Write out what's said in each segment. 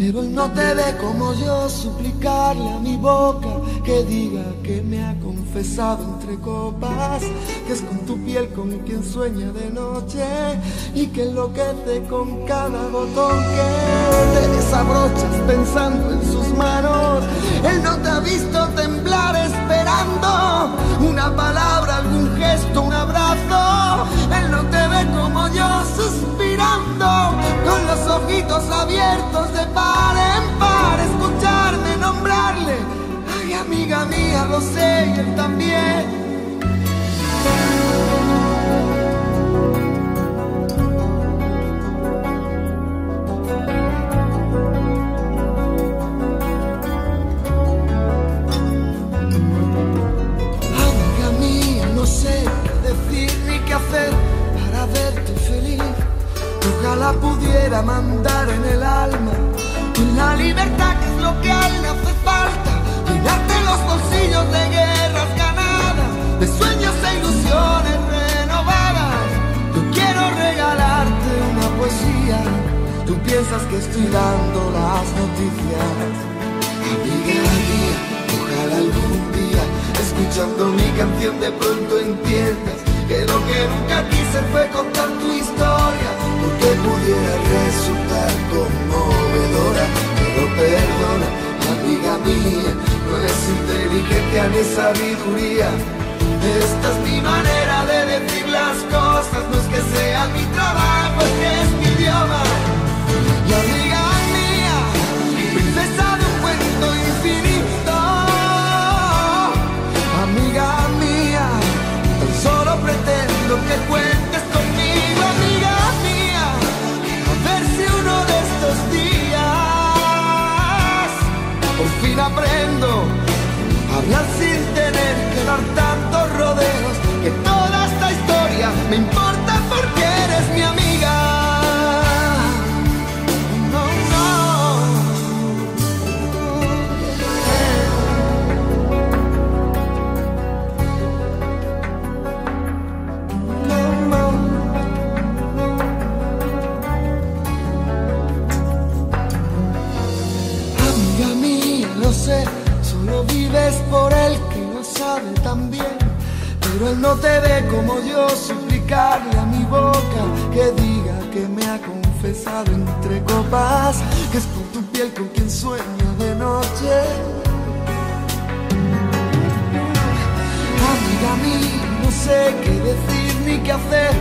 Pero él no te ve como yo suplicarle a mi boca que diga que me ha confesado entre copas, que es con tu piel con quien sueña de noche y que enloquece con cada botón que te desabrochas pensando en sus manos. Él no te ha visto temblar esperando una palabra, algún gesto, un abrazo. Él no te ve como yo con los ojitos abiertos de par en par, escucharme nombrarle. Ay, amiga mía, lo sé y él también. Ojalá pudiera mandar en el alma en la libertad que es lo que a él hace falta. Llenarte los bolsillos de guerras ganadas, de sueños e ilusiones renovadas. Yo quiero regalarte una poesía. Tú piensas que estoy dando las noticias. Ojalá algún día, escuchando mi canción de pronto entiendas que lo que nunca quise fue contar tu porque pudiera resultar conmovedora, pero perdona, amiga mía, no es inteligencia ni sabiduría. Esta es mi manera de decir las cosas, no es que sea mi trabajo, es que es mi idioma. Y amiga sin tener que dar tantos rodeos, que toda esta historia me importa Pero él no te ve como yo suplicarle a mi boca que diga que me ha confesado entre copas, que es por tu piel con quien sueño de noche. Amiga mía, no sé qué decir ni qué hacer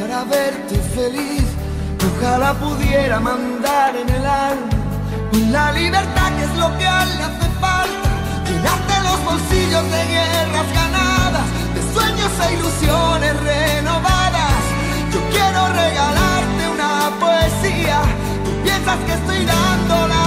para verte feliz. Ojalá pudiera mandar en el alma la libertad que es lo que a él le hace falta. Llenarte los bolsillos de guerras sueños ilusiones renovadas. Yo quiero regalarte una poesía. Tú piensas que estoy dando las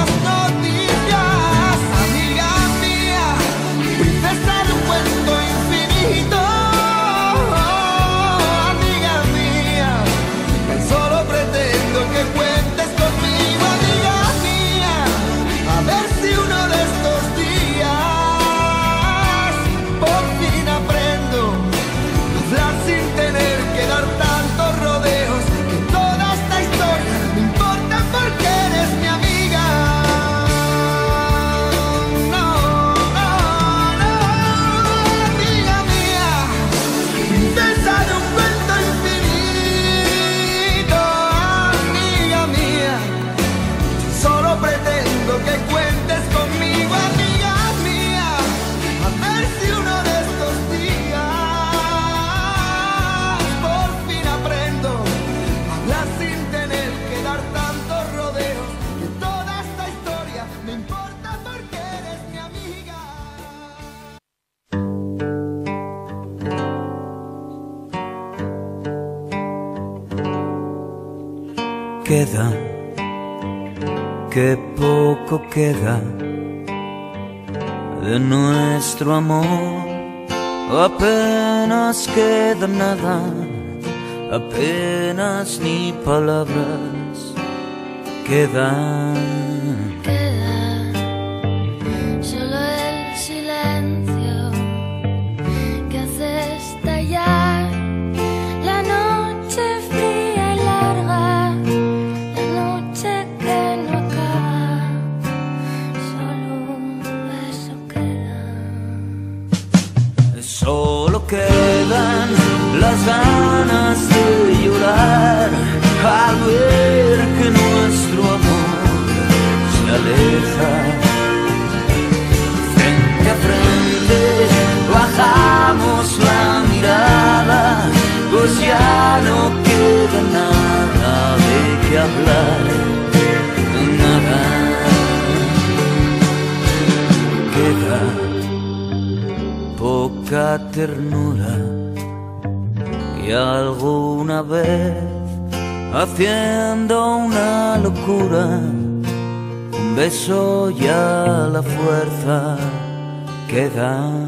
nuestro amor. Apenas queda nada, apenas ni palabras quedan. ternura y alguna vez haciendo una locura un beso ya la fuerza que da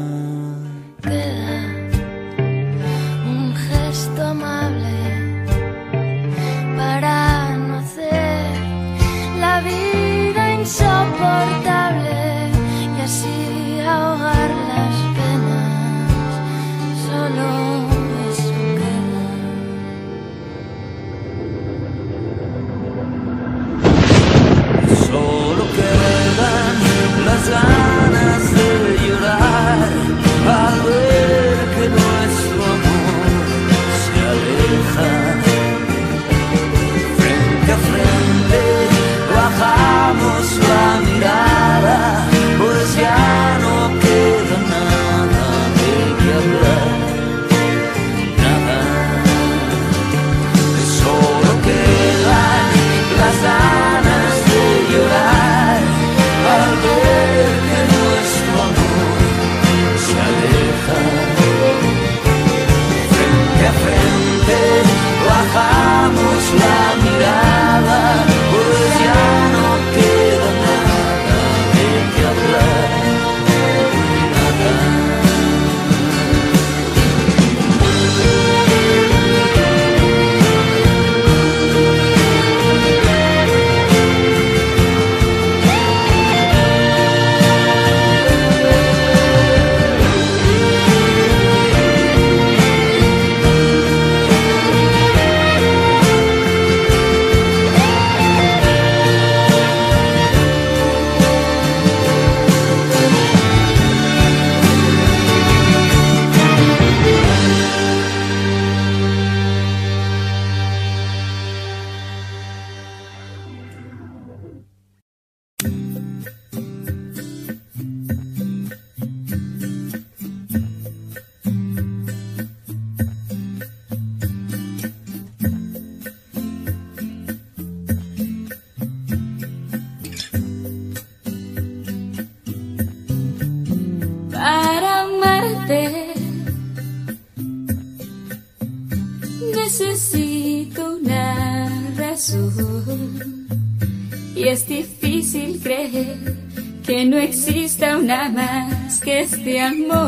este amor.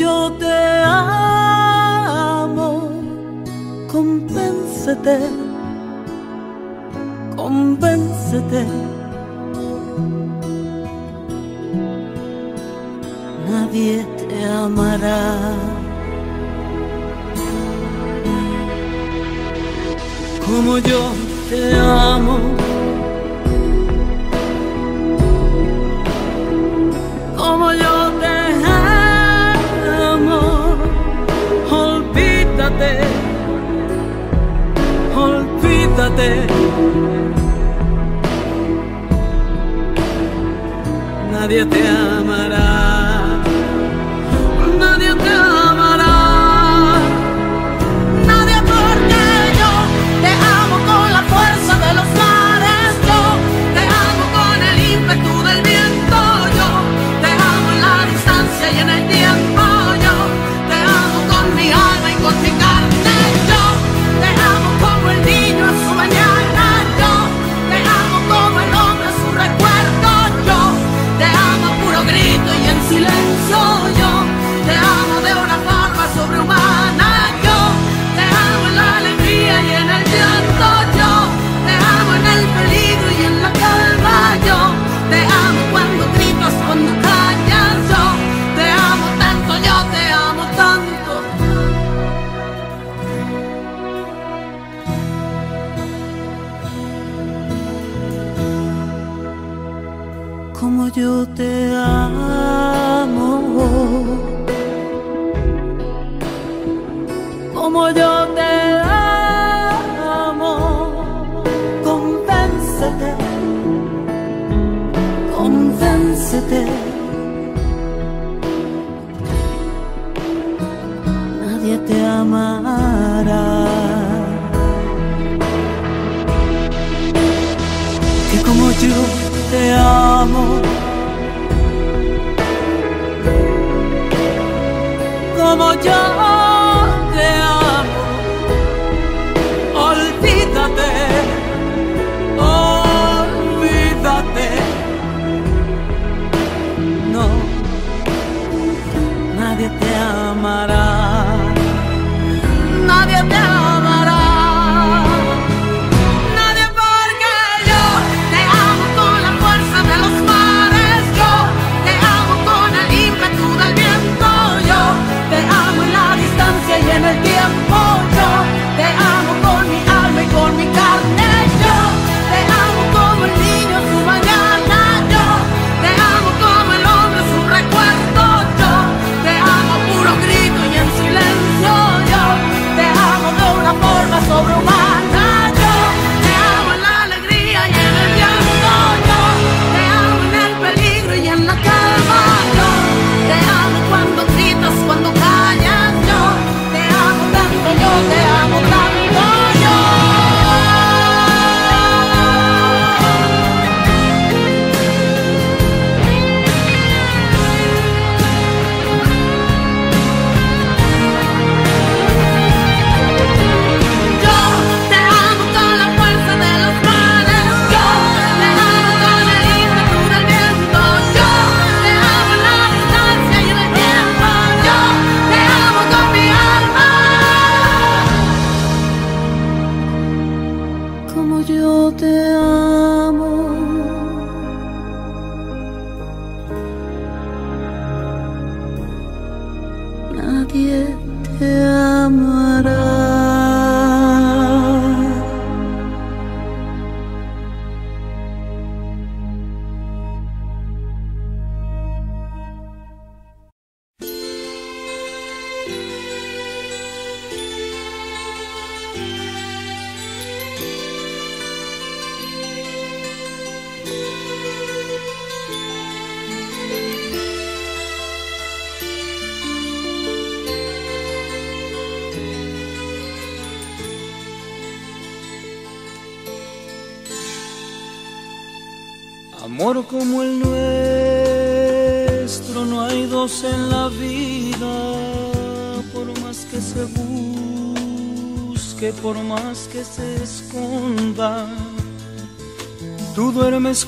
Como yo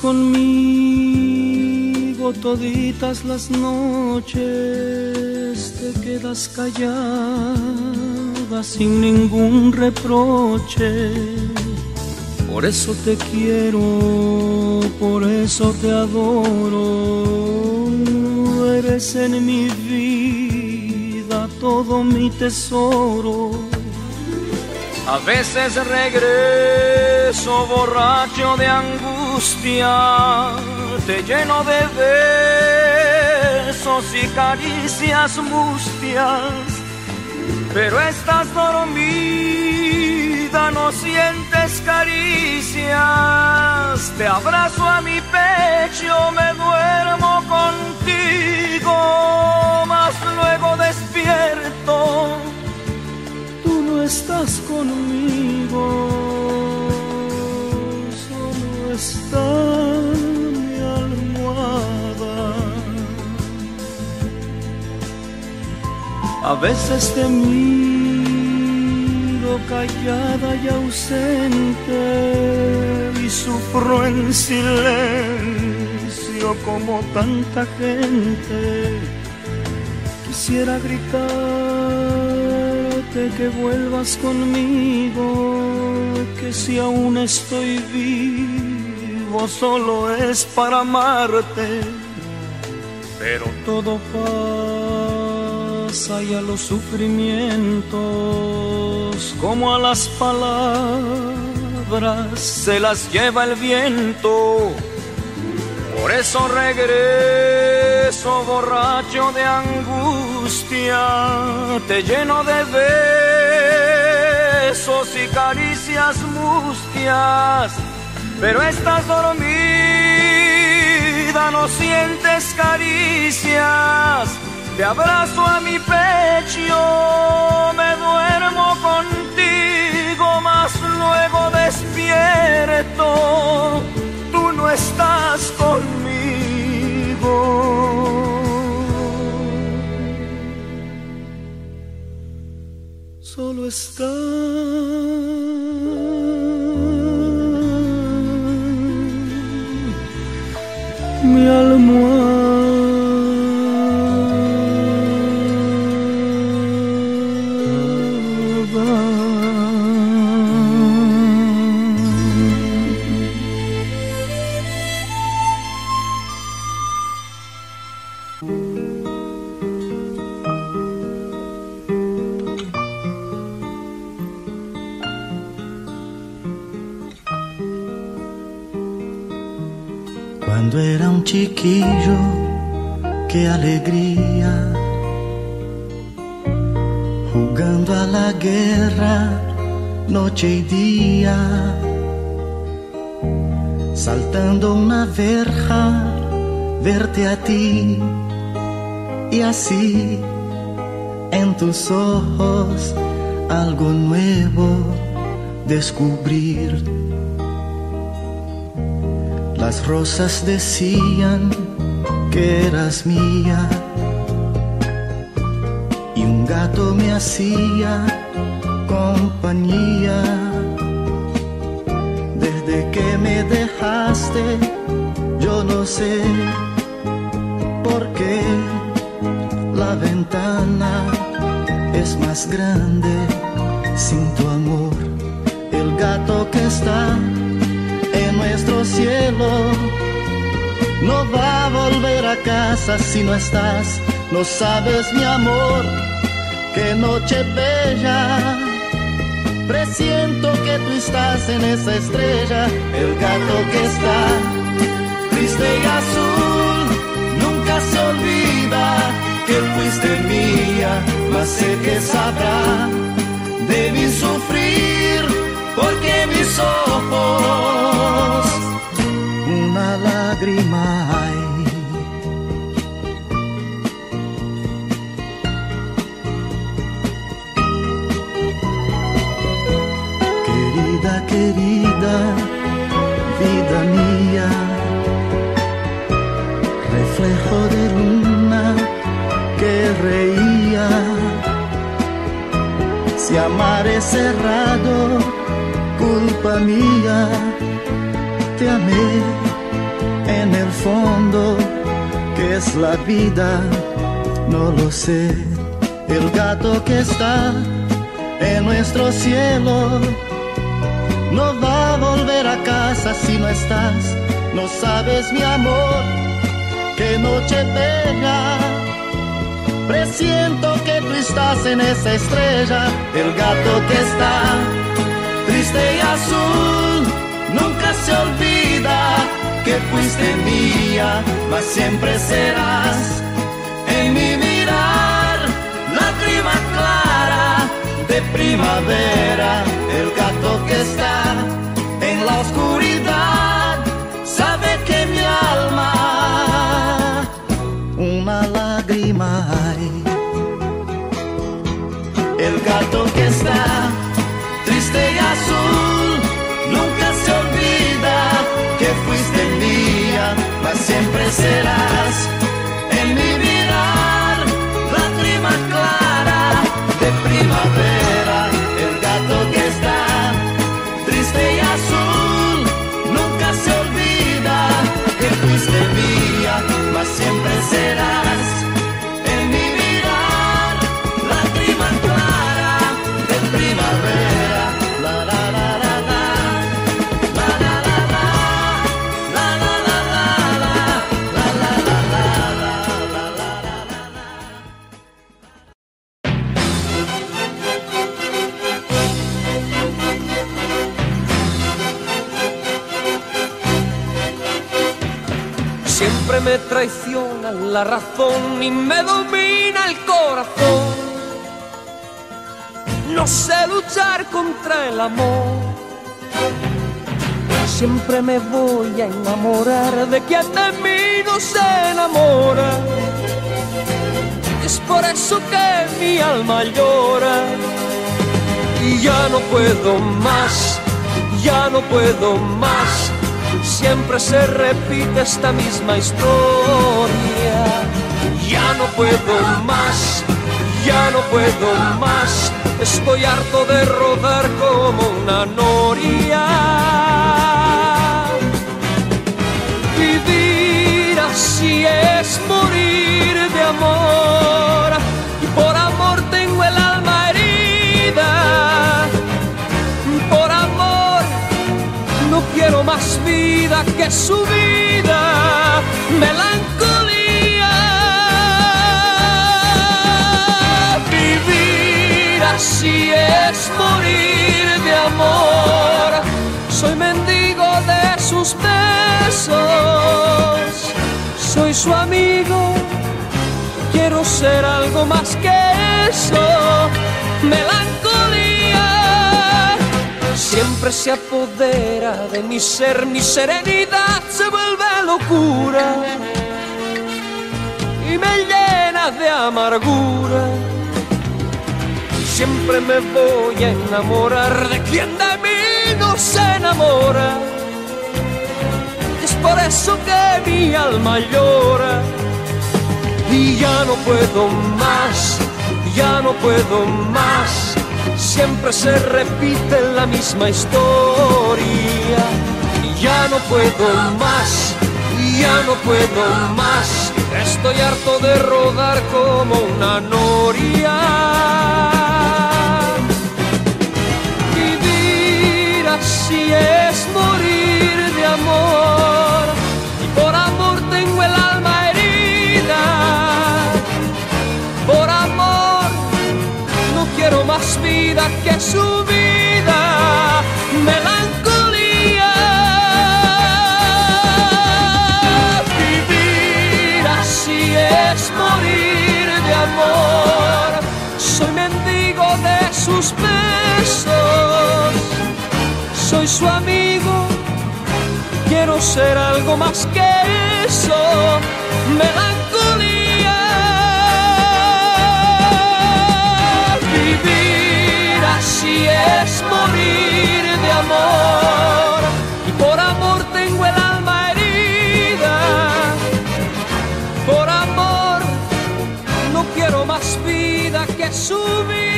conmigo toditas las noches, te quedas callada sin ningún reproche. Por eso te quiero, por eso te adoro. Eres en mi vida todo mi tesoro a veces regreso borracho de angustia, te lleno de besos y caricias mustias, pero estás dormida, no sientes caricias, te abrazo a mi pecho, me duermo contigo, mas luego despierto. Estás conmigo, A veces te miro callada y ausente y sufro en silencio como tanta gente. Quisiera gritar que vuelvas conmigo, que si aún estoy vivo solo es para amarte, pero todo pasa y a los sufrimientos, como a las palabras, se las lleva el viento. Por eso regreso borracho de angustia, te lleno de besos y caricias mustias, pero estás dormida, no sientes caricias. Te abrazo a mi pecho, me duermo contigo, mas luego despierto no estás conmigo. Solo está mi almohada. Verte a ti. Y así, en tus ojos, algo nuevo descubrir las rosas decían que eras mía y un gato me hacía a casa si no estás, no sabes mi amor, qué noche bella. Presiento que tú estás en esa estrella, el gato que está triste y azul, nunca se olvida que fuiste mía, mas sé que sabrá de mi sufrir, porque mis ojos una lágrima hay. Reía. Si amar es cerrado, culpa mía te amé en el fondo, que es la vida, no lo sé. El gato que está en nuestro cielo no va a volver a casa si no estás. No sabes mi amor, qué noche bella. Presiento que tú estás en esa estrella, el gato que está triste y azul. Nunca se olvida que fuiste mía, mas siempre serás en mi mirar, lágrima clara de primavera, el gato que está en la oscuridad, sabe que mi alma una lágrima gato que está triste y azul, nunca se olvida que fuiste mía, mas siempre serás en mi mirar, lágrima clara de primavera, la razón y me domina el corazón. No sé luchar contra el amor. Siempre me voy a enamorar de quien de mí no se enamora. Es por eso que mi alma llora. Y ya no puedo más, ya no puedo más. Siempre se repite esta misma historia. Ya no puedo más, ya no puedo más. Estoy harto de rodar como una noria. Vivir así es morir de amor. Más vida que su vida. Melancolía. Vivir así es morir de amor. Soy mendigo de sus besos. Soy su amigo. Quiero ser algo más que eso. Melancolía. Siempre se apodera de mi ser, mi serenidad se vuelve locura y me llena de amargura. Siempre me voy a enamorar de quien de mí no se enamora. Es por eso que mi alma llora y ya no puedo más, ya no puedo más. Siempre se repite la misma historia. Ya no puedo más, ya no puedo más. Estoy harto de rodar como una noria. Vivir así es morir de amor. Quiero más vida que su vida. Melancolía. Vivir así es morir de amor. Soy mendigo de sus besos. Soy su amigo. Quiero ser algo más que eso. Melancolía. Vida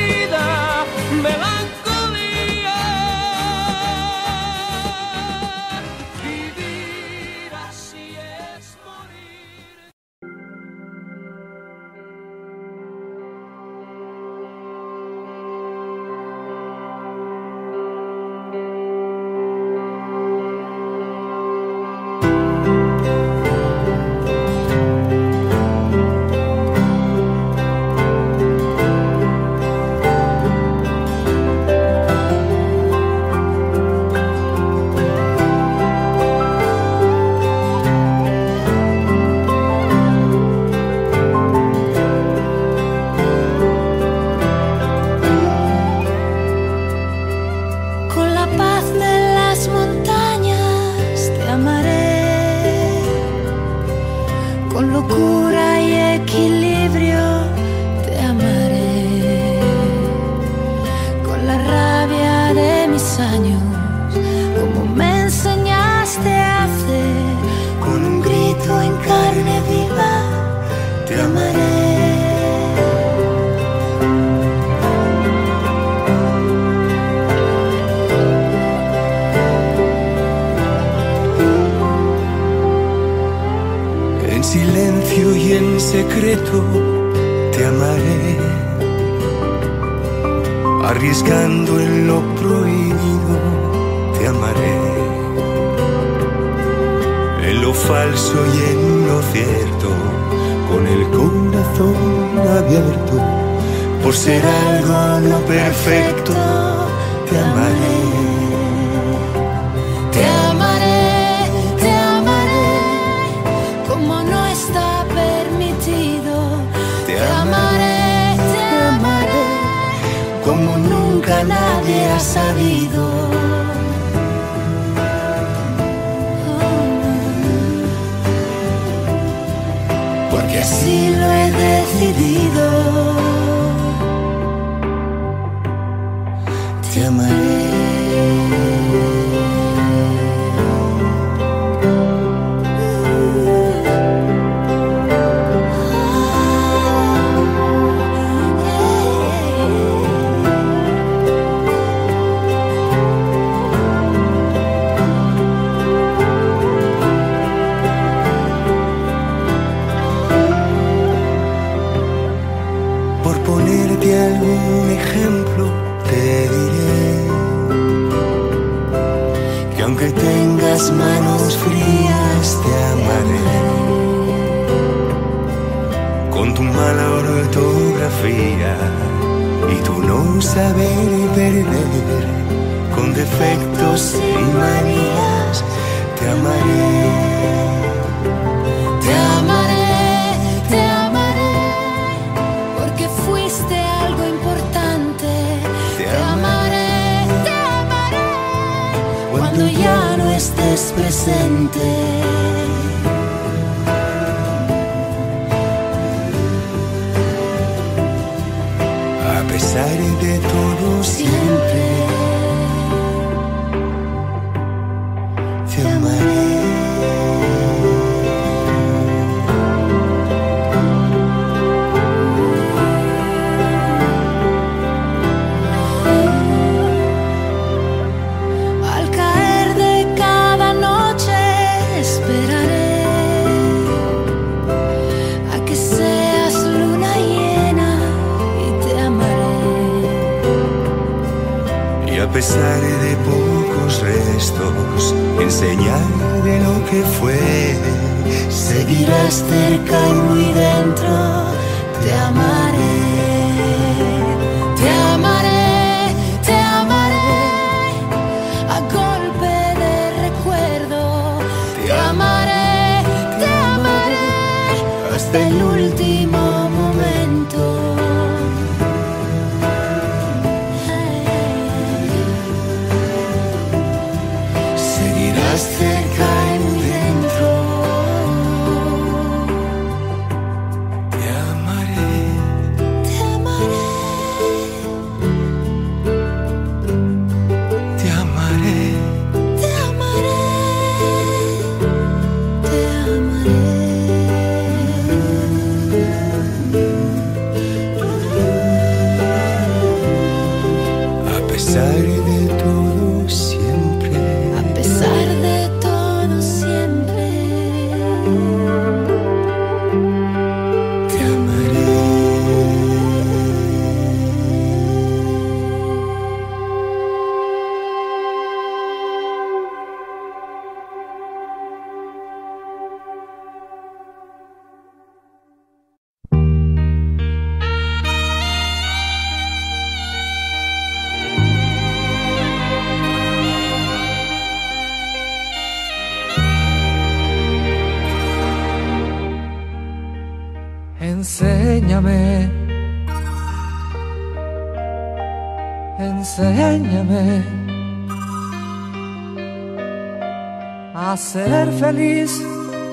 a ser feliz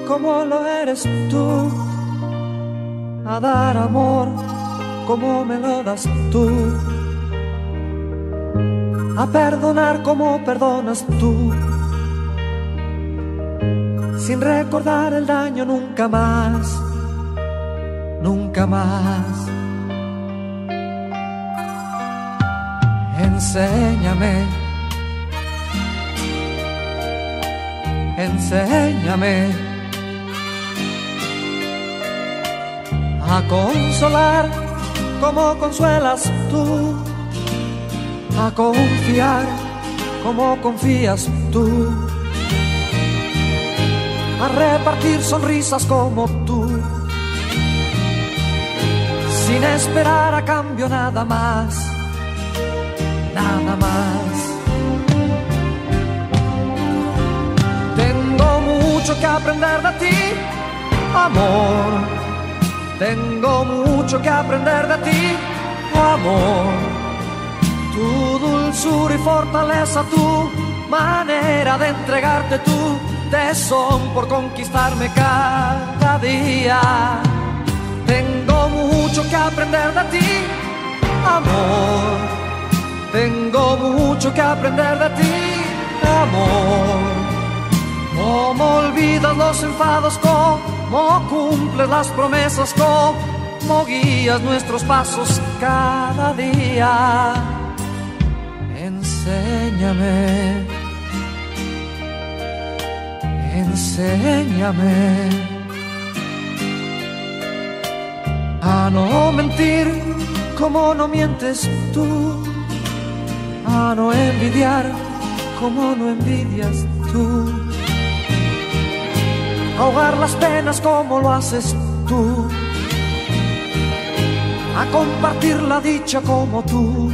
como lo eres tú. a dar amor como me lo das tú, a perdonar como perdonas tú, sin recordar el daño nunca más, nunca más. Enséñame, enséñame a consolar como consuelas tú, a confiar como confías tú, a repartir sonrisas como tú, sin esperar a cambio nada más, nada más. Tengo mucho que aprender de ti, amor tengo mucho que aprender de ti, amor. Tu dulzura y fortaleza, tu manera de entregarte tu tesón por conquistarme cada día. Tengo mucho que aprender de ti, amor. Tengo mucho que aprender de ti, amor. ¿Cómo olvidas los enfados? cómo cumples las promesas, cómo guías nuestros pasos cada día. Enséñame, enséñame a no mentir como no mientes tú, a no envidiar como no envidias tú ahogar las penas como lo haces tú, a compartir la dicha como tú,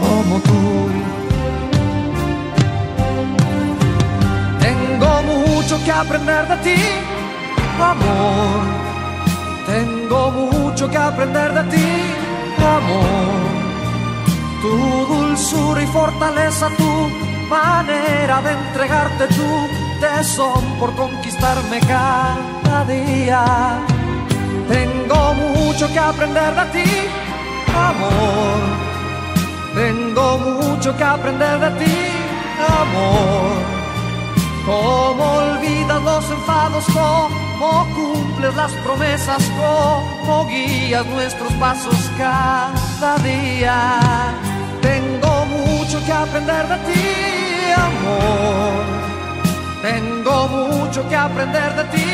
como tú. Tengo mucho que aprender de ti, amor. Tengo mucho que aprender de ti, amor. Tu dulzura y fortaleza, tu manera de entregarte tú son por conquistarme cada día. Tengo mucho que aprender de ti, amor. Tengo mucho que aprender de ti, amor. Cómo olvidas los enfados, cómo cumples las promesas, cómo guías nuestros pasos cada día. Tengo mucho que aprender de ti, amor. Tengo mucho que aprender de ti,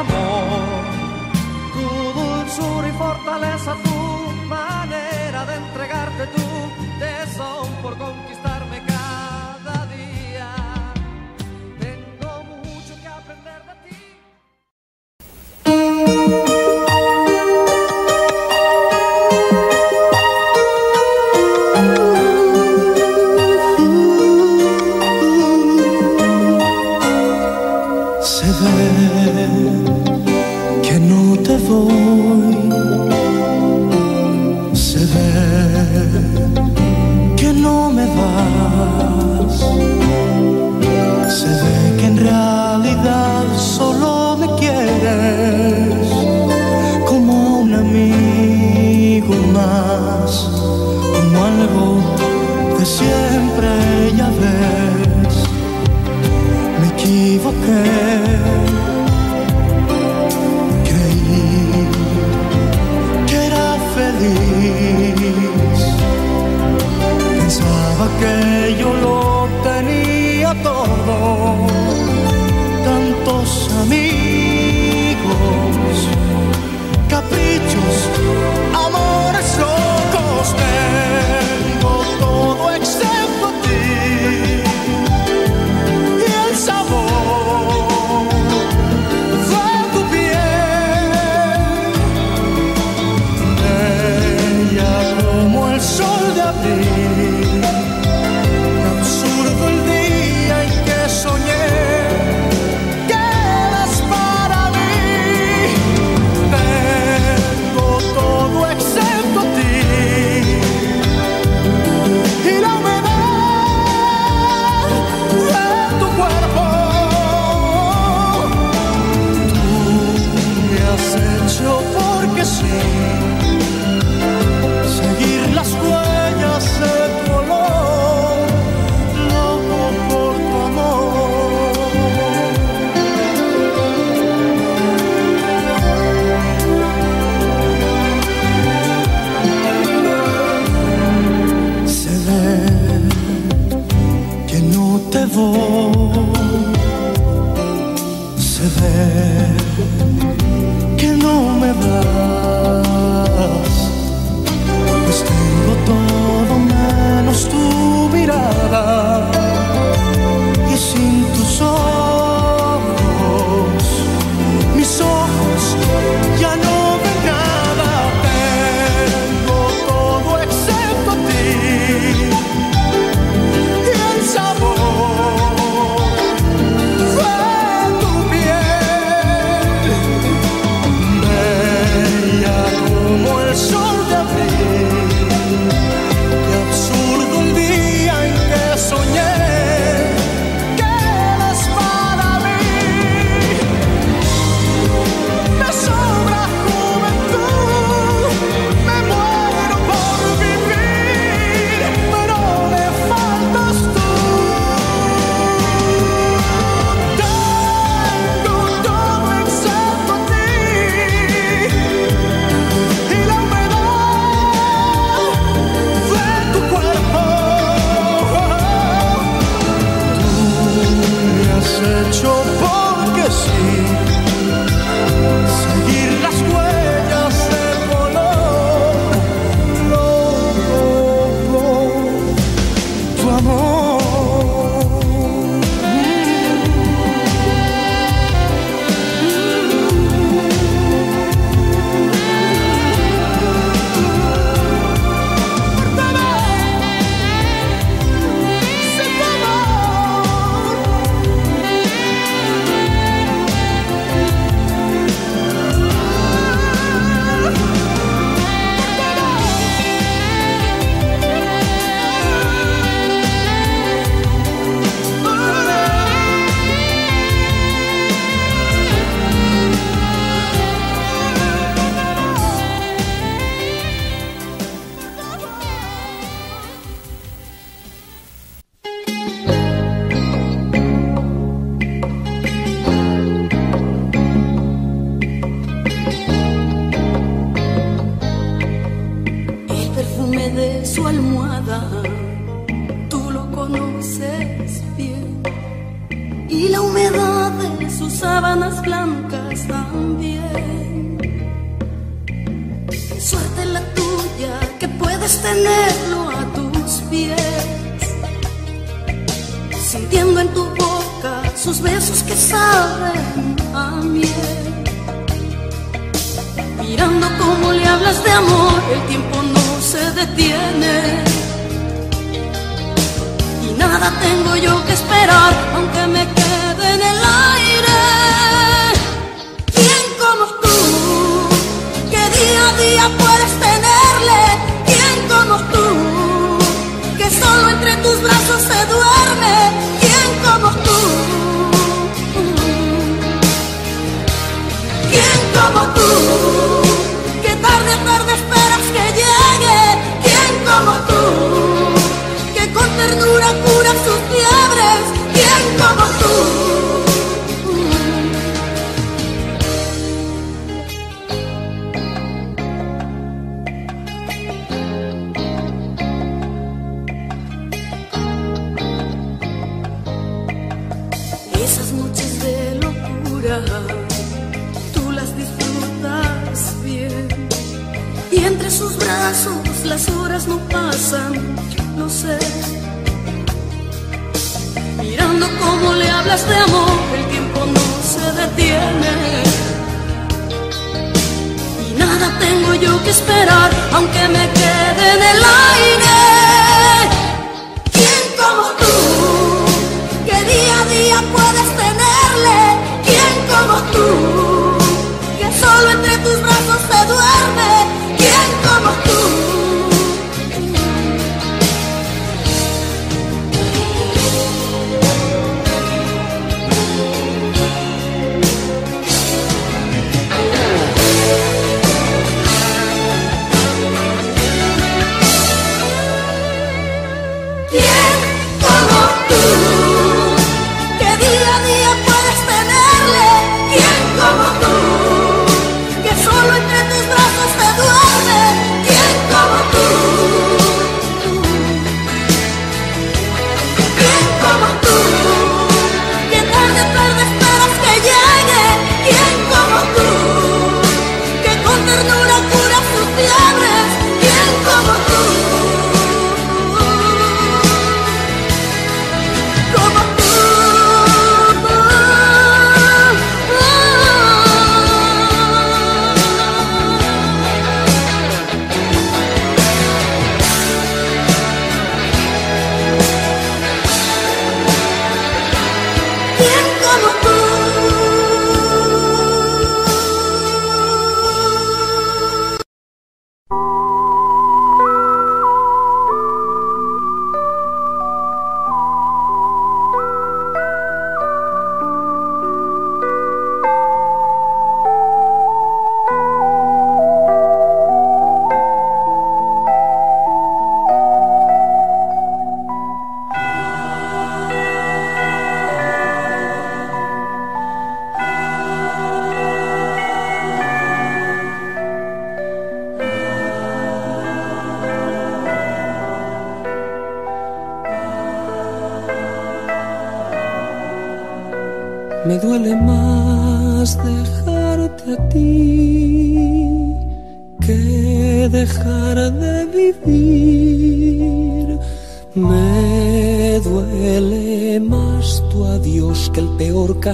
amor. Tu dulzura y fortaleza, tu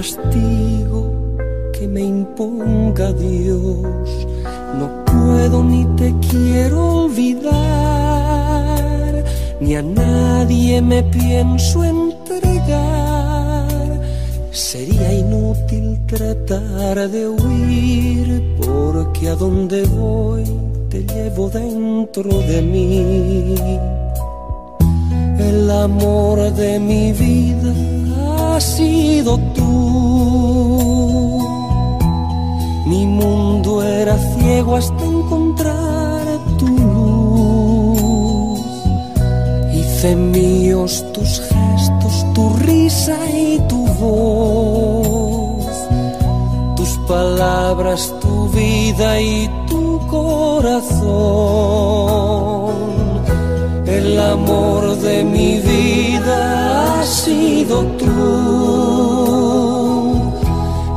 deixaste. Y tu corazón. El amor de mi vida ha sido tú.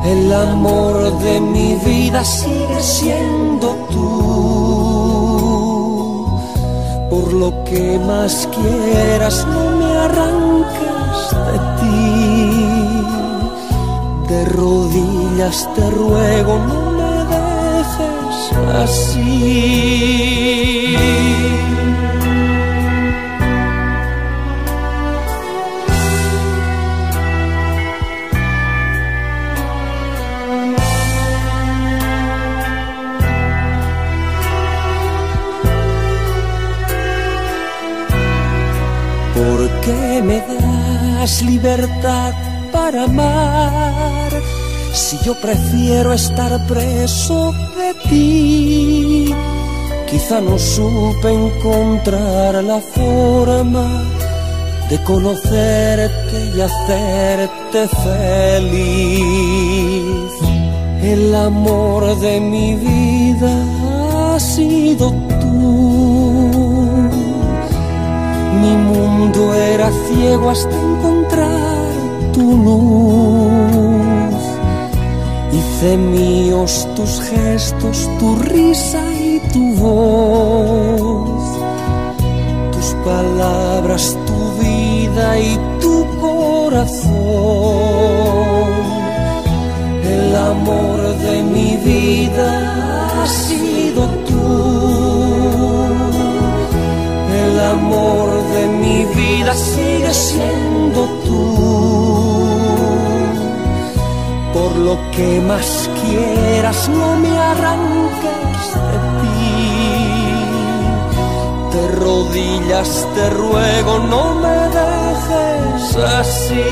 El amor de mi vida sigue siendo tú. Por lo que más quieras, no me arranques de ti de rodillas te ruego, no así. ¿Por qué me das libertad para amar si yo prefiero estar preso de ti? Quizá no supe encontrar la forma de conocerte y hacerte feliz. El amor de mi vida ha sido tú. Mi mundo era ciego hasta encontrar tu luz. Hice míos tus gestos, tu risa tu voz. Tus palabras, tu vida y tu corazón. El amor de mi vida ha sido tú. El amor de mi vida sigue siendo tú. Por lo que más quieras, no me arranques ti. De rodillas te ruego, no me dejes así.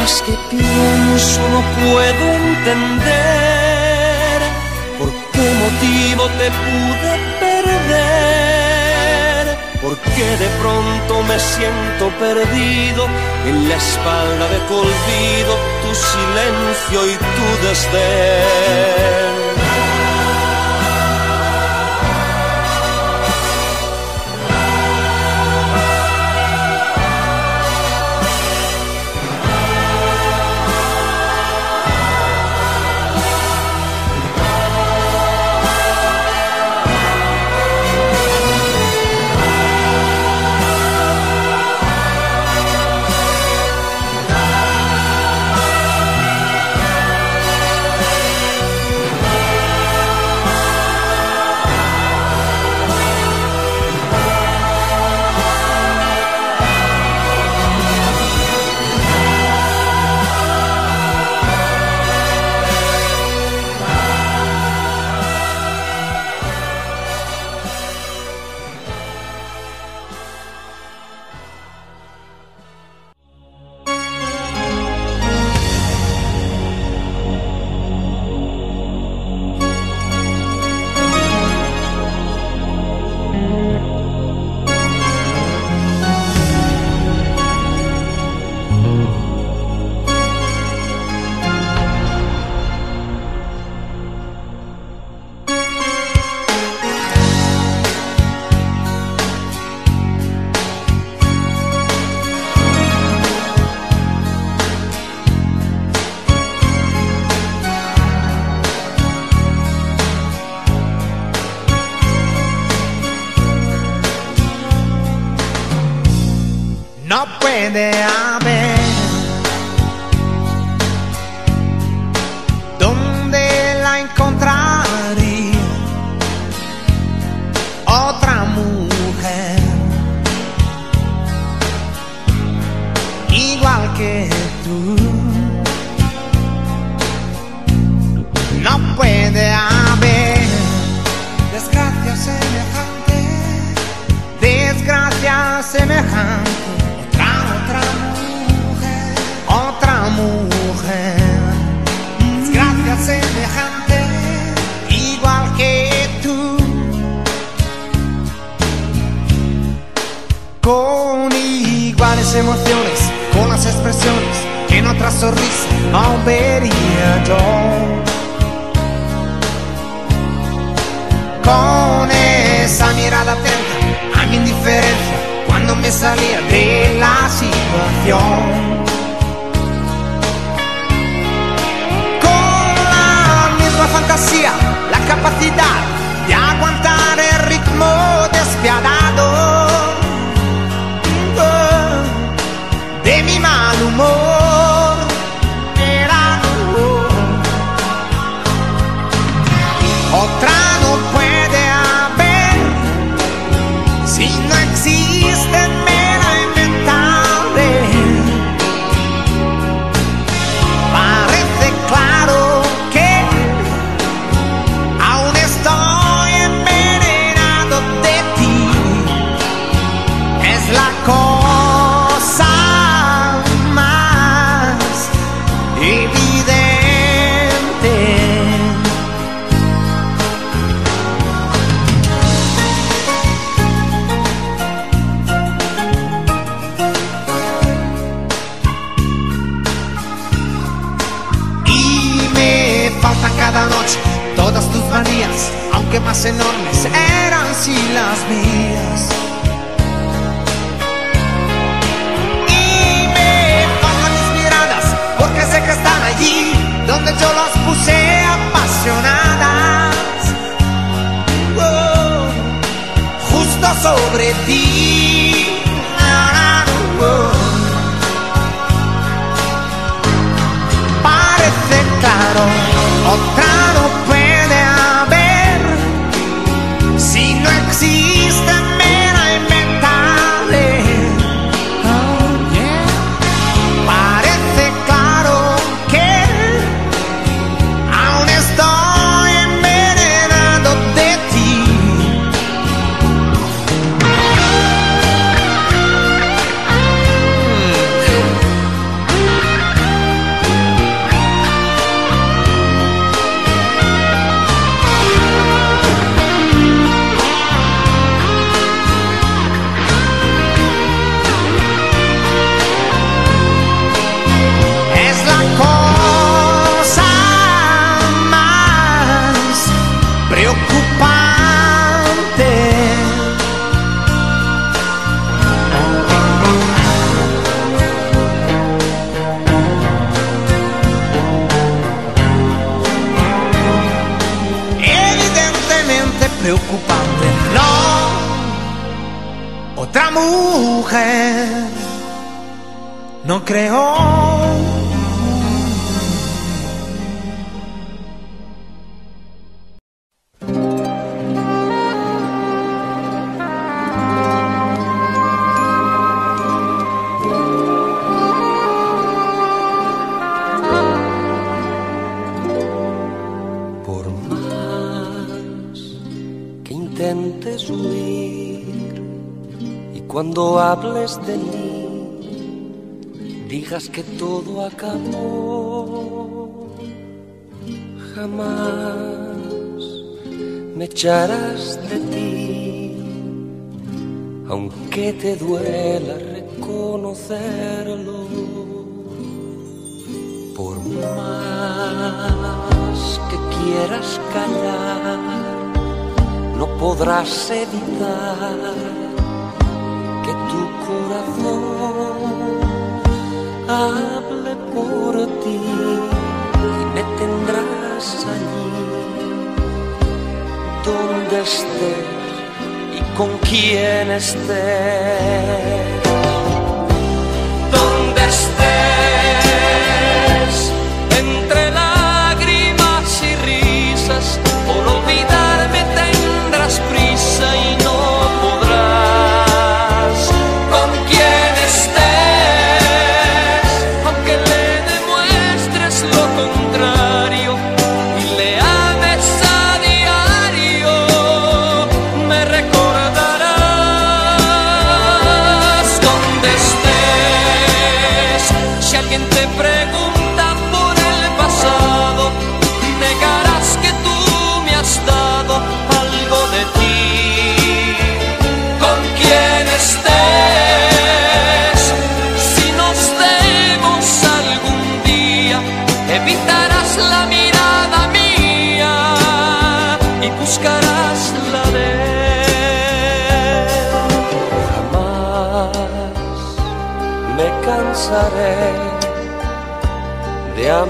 Más que pienso no puedo entender por qué motivo te pude perder, por qué de pronto me siento perdido en la espalda de tu olvido, tu silencio y tu desdén.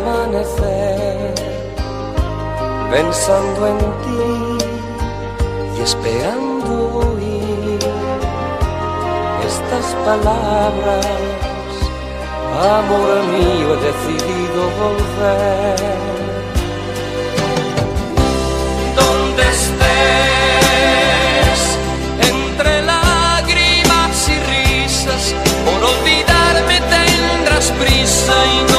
amanecer pensando en ti y esperando oír estas palabras. Amor mío, he decidido volver. Donde estés, entre lágrimas y risas, por olvidarme tendrás prisa y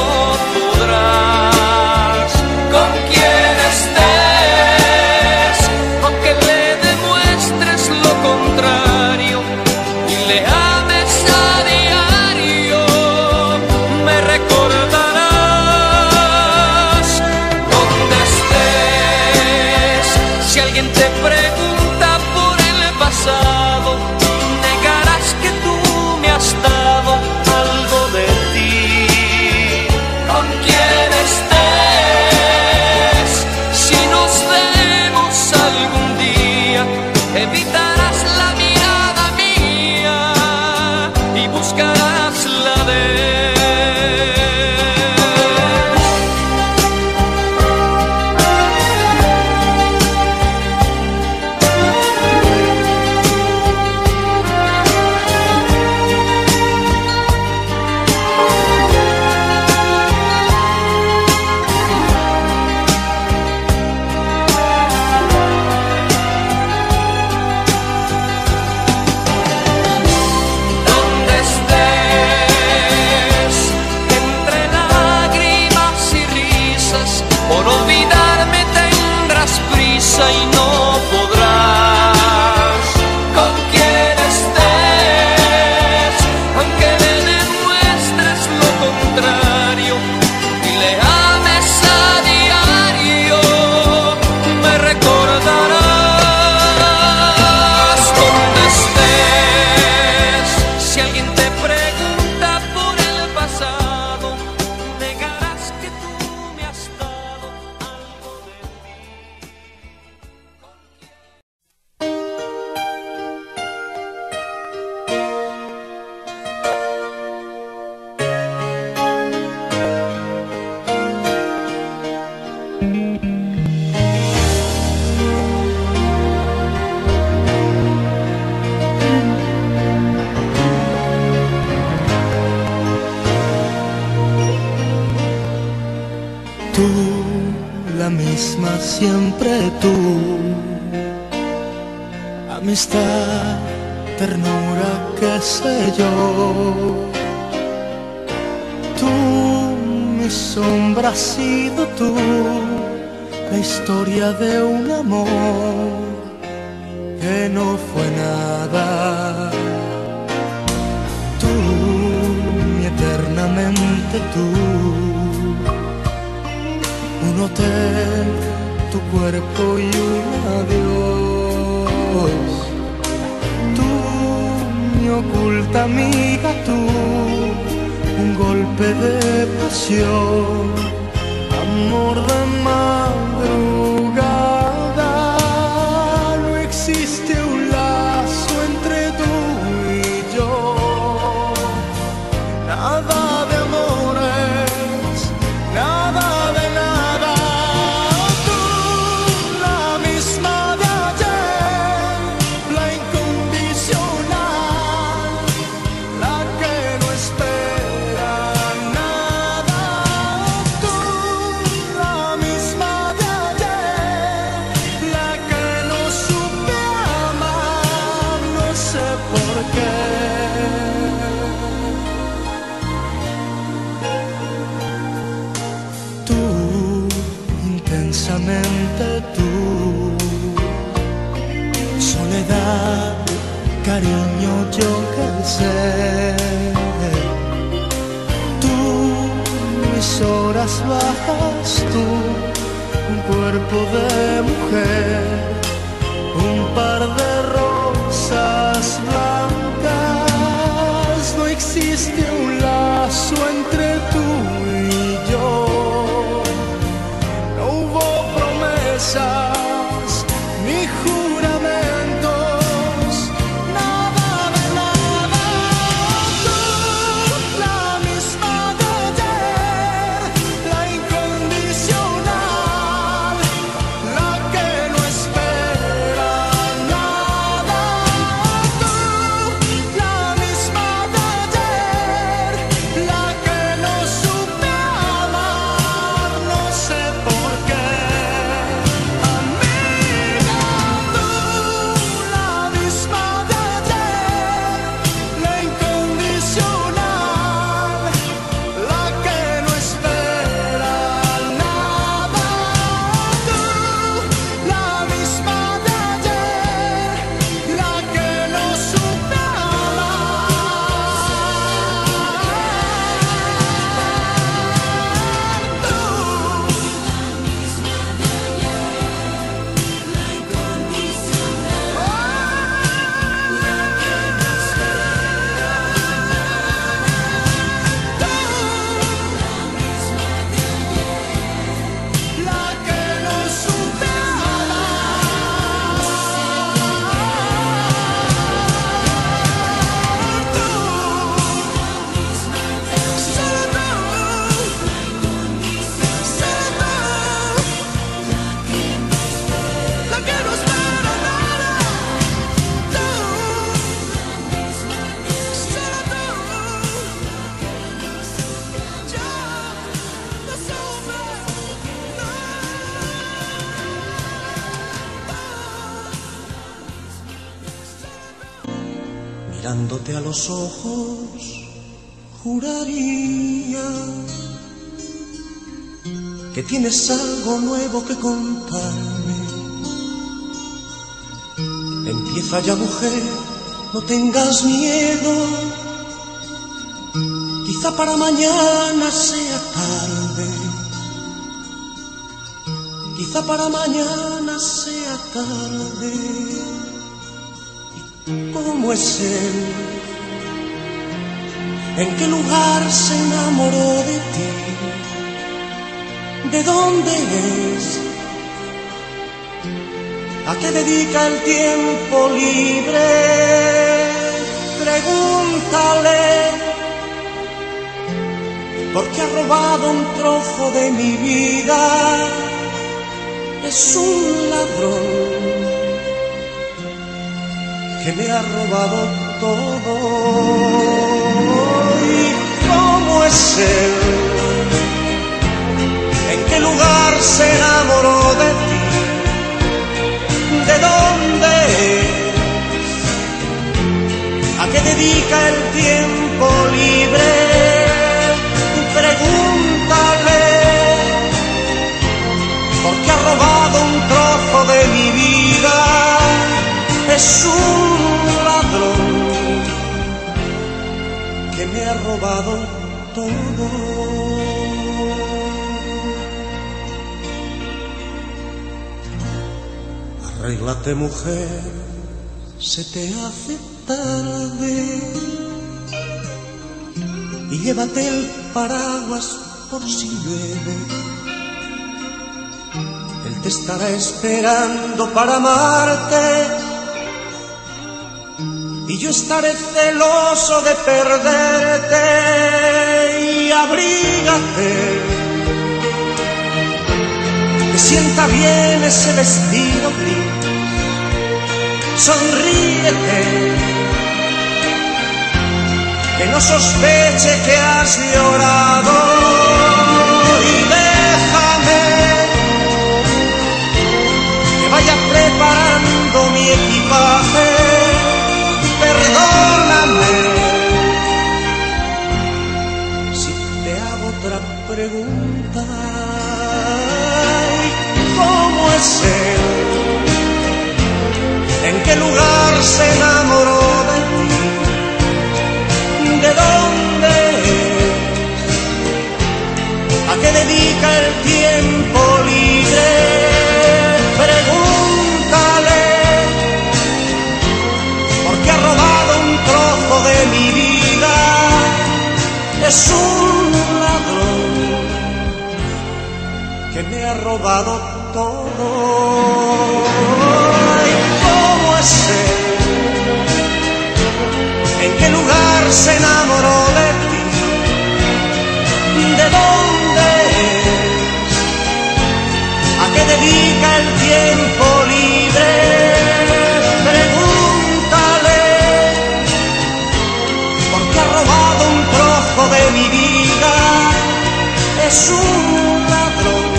tienes algo nuevo que contarme. Empieza ya, mujer, no tengas miedo. Quizá para mañana sea tarde. Quizá para mañana sea tarde. ¿Cómo es él? ¿En qué lugar se enamoró de? ¿De dónde es? ¿A qué dedica el tiempo libre? Pregúntale. Porque ha robado un trozo de mi vida. Es un ladrón que me ha robado todo. ¿Y cómo es él? ¿En qué lugar se enamoró de ti? ¿De dónde es? ¿A qué dedica el tiempo libre? Pregúntale, porque ha robado un trozo de mi vida es un ladrón que me ha robado todo. Arréglate mujer, se te hace tarde y llévate el paraguas por si llueve. Él te estará esperando para amarte y yo estaré celoso de perderte y abrígate. Que sienta bien ese vestido gris. Sonríete, que no sospeche que has llorado. Y déjame que vaya preparando mi equipaje. Perdóname si te hago otra pregunta. ¿En qué lugar se enamoró de ti? ¿De dónde es? ¿A qué dedica el tiempo libre? Pregúntale, porque ha robado un trozo de mi vida. Es un ladrón que me ha robado se enamoró de ti? ¿De dónde es? ¿A qué dedica el tiempo libre? Pregúntale, porque ha robado un trozo de mi vida. Es un ladrón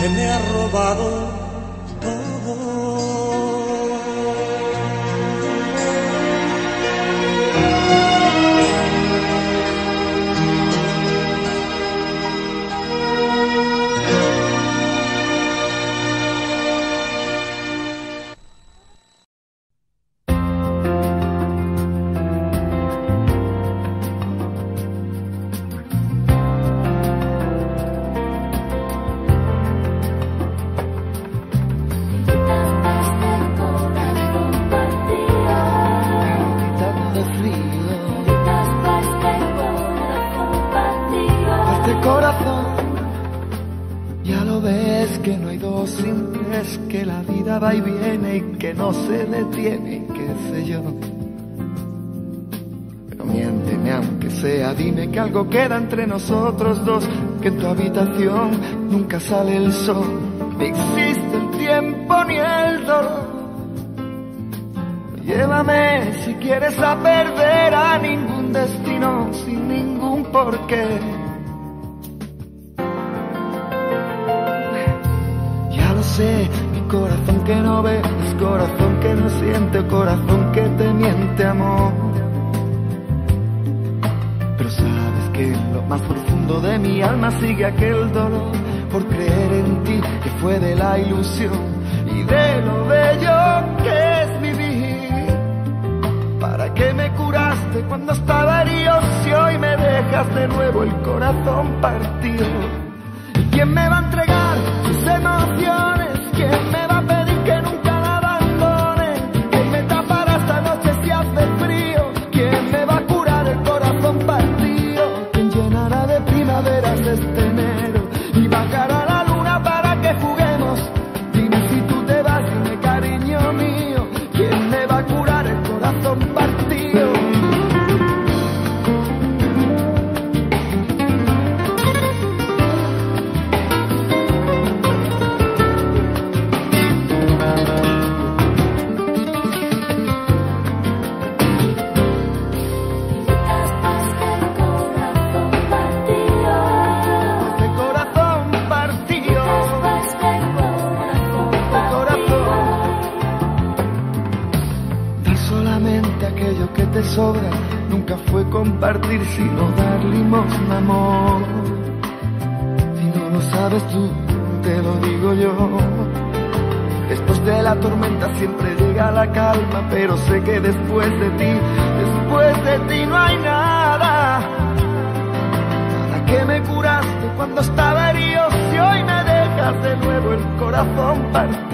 que me ha robado queda entre nosotros dos, que en tu habitación nunca sale el sol, ni existe el tiempo ni el dolor. Llévame si quieres a perder a ningún destino sin ningún porqué. Ya lo sé, mi corazón que no ve, es corazón que no siente, corazón que te miente, amor. En lo más profundo de mi alma sigue aquel dolor por creer en ti que fue de la ilusión y de lo bello que es vivir. ¿Para qué me curaste cuando estaba herido si hoy me dejas de nuevo el corazón partido? ¿Y quién me va a entregar sus emociones? ¿Quién me siempre llega la calma, pero sé que después de ti, después de ti no hay nada. Nada que me curaste cuando estaba herido, si hoy me dejas de nuevo el corazón partido.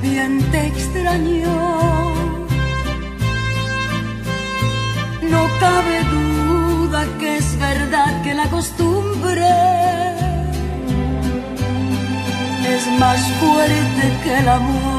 también te extrañó. No cabe duda que es verdad que la costumbre es más fuerte que el amor.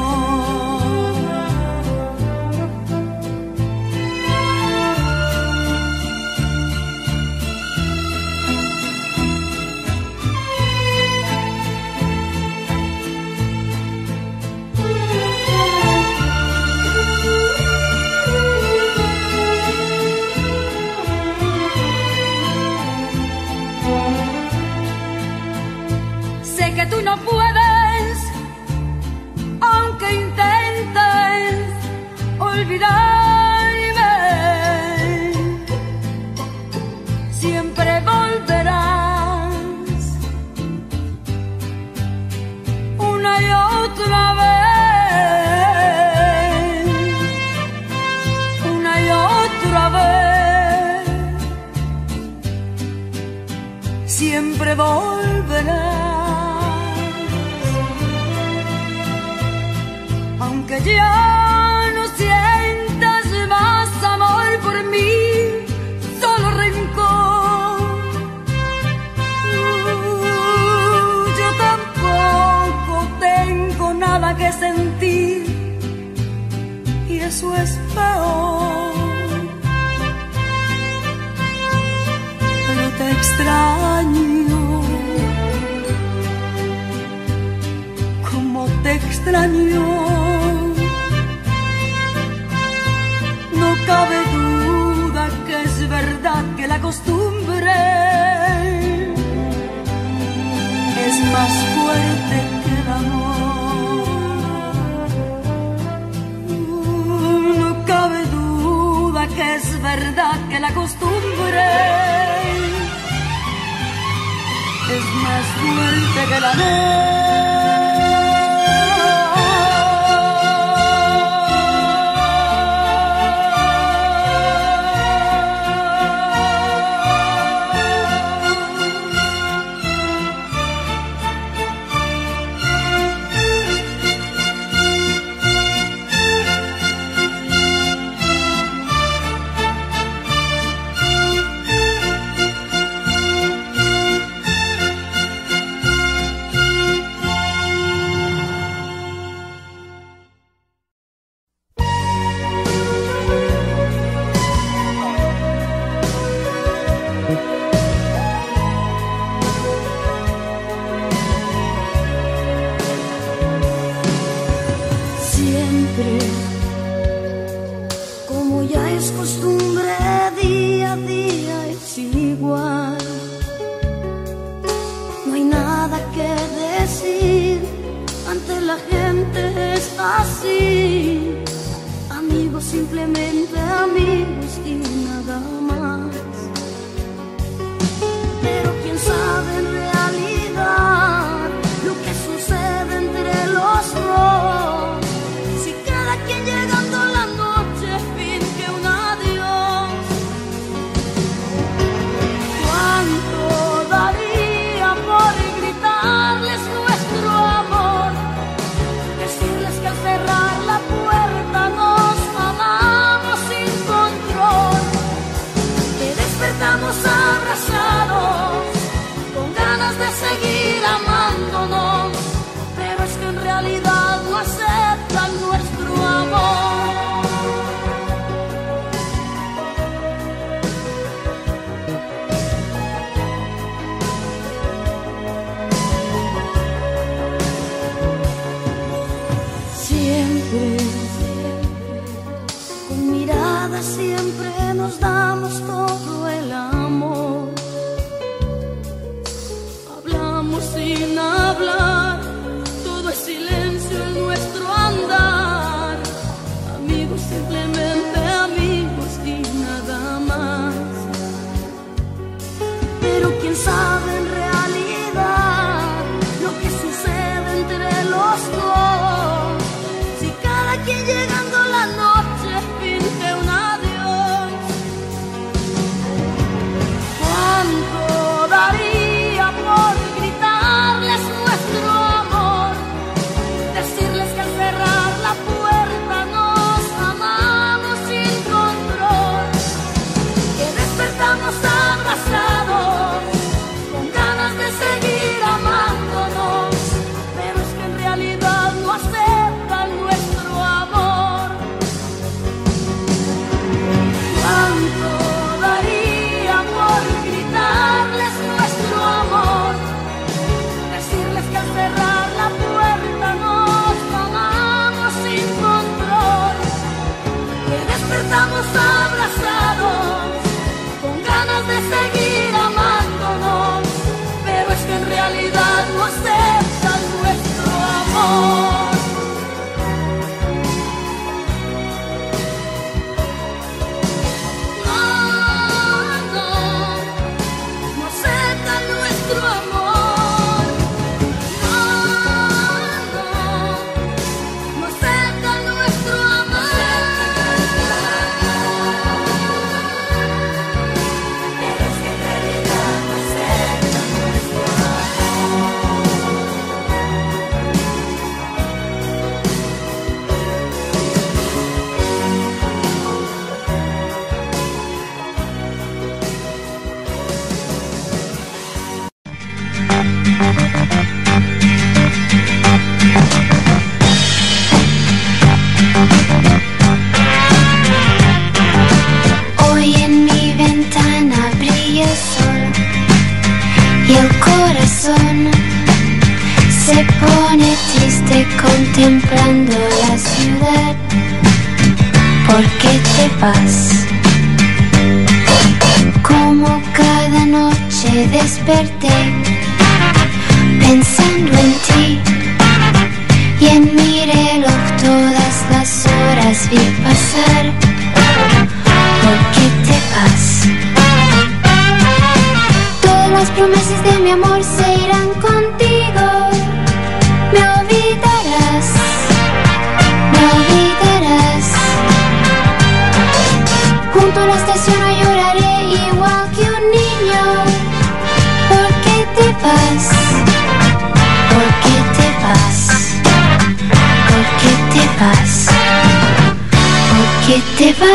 que te vas.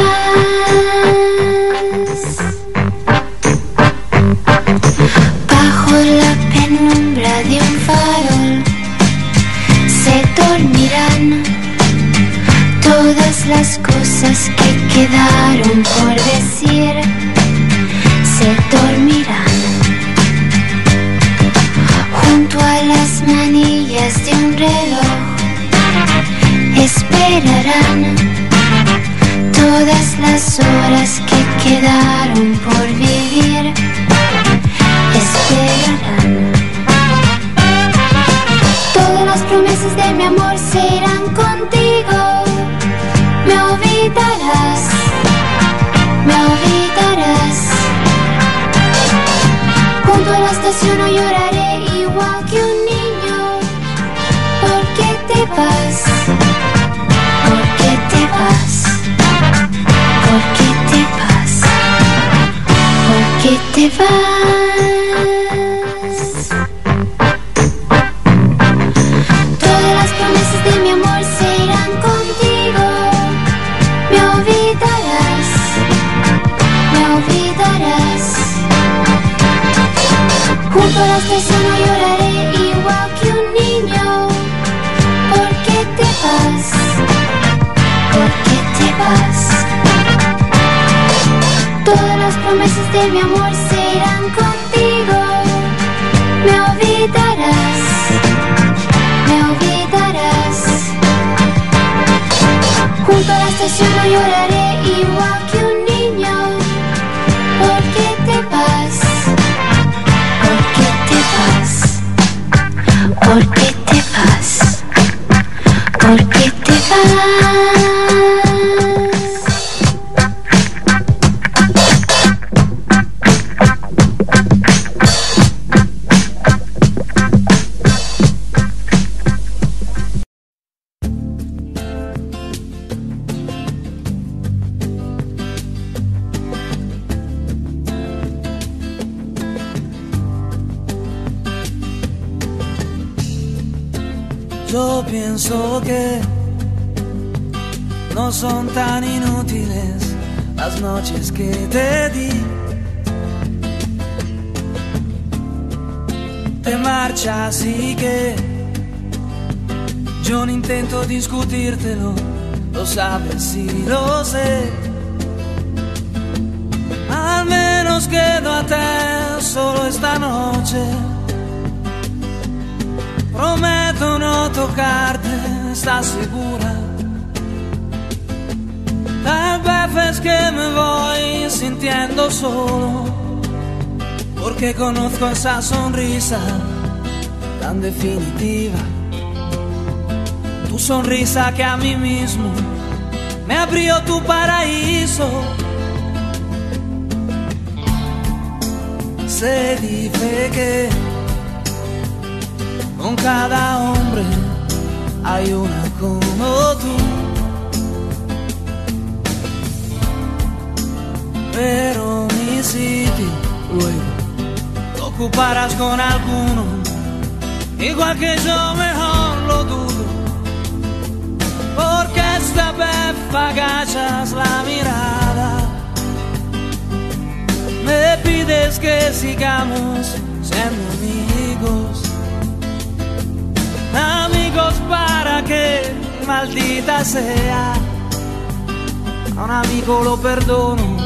Bajo la penumbra de un farol se dormirán todas las cosas que quedaron por decir. Se dormirán junto a las manillas de un reloj. Esperarán todas las horas que quedaron por vivir esperarán. divine. promesas de mi amor se irán contigo. Me olvidarás, me olvidarás. Junto a la estación lloraré igual que un niño. Porque te vas, porque te vas, por porque esa sonrisa tan definitiva. Tu sonrisa que a mí mismo me abrió tu paraíso. Se dice que con cada hombre hay una como tú. Pero mi sitio luego ocuparás con alguno, igual que yo mejor lo dudo. Porque esta vez agachas la mirada, me pides que sigamos siendo amigos. Amigos para que maldita sea. A un amigo lo perdono,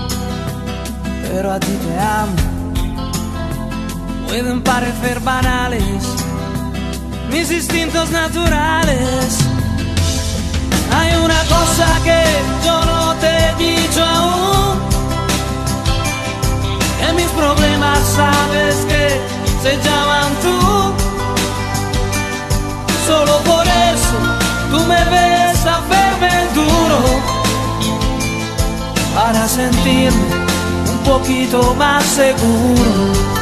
pero a ti te amo. Pueden parecer banales mis instintos naturales. Hay una cosa que yo no te he dicho aún. Que mis problemas sabes que se llaman tú. Solo por eso tú me ves a verme duro para sentirme un poquito más seguro.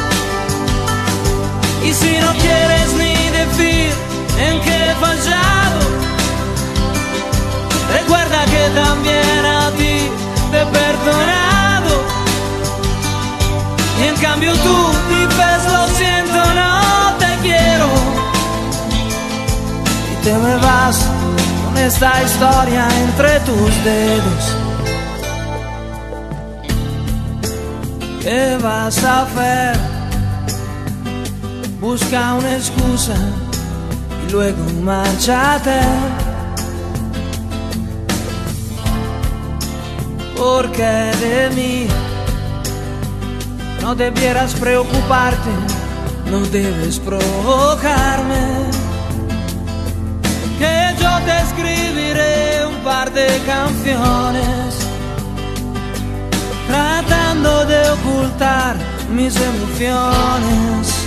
Y si no quieres ni decir en qué he fallado, recuerda que también a ti te he perdonado. Y en cambio tú dices lo siento, no te quiero te me vas con esta historia entre tus dedos. ¿Qué vas a hacer? Busca una excusa y luego márchate. Porque de mí no debieras preocuparte, no debes provocarme que yo te escribiré un par de canciones tratando de ocultar mis emociones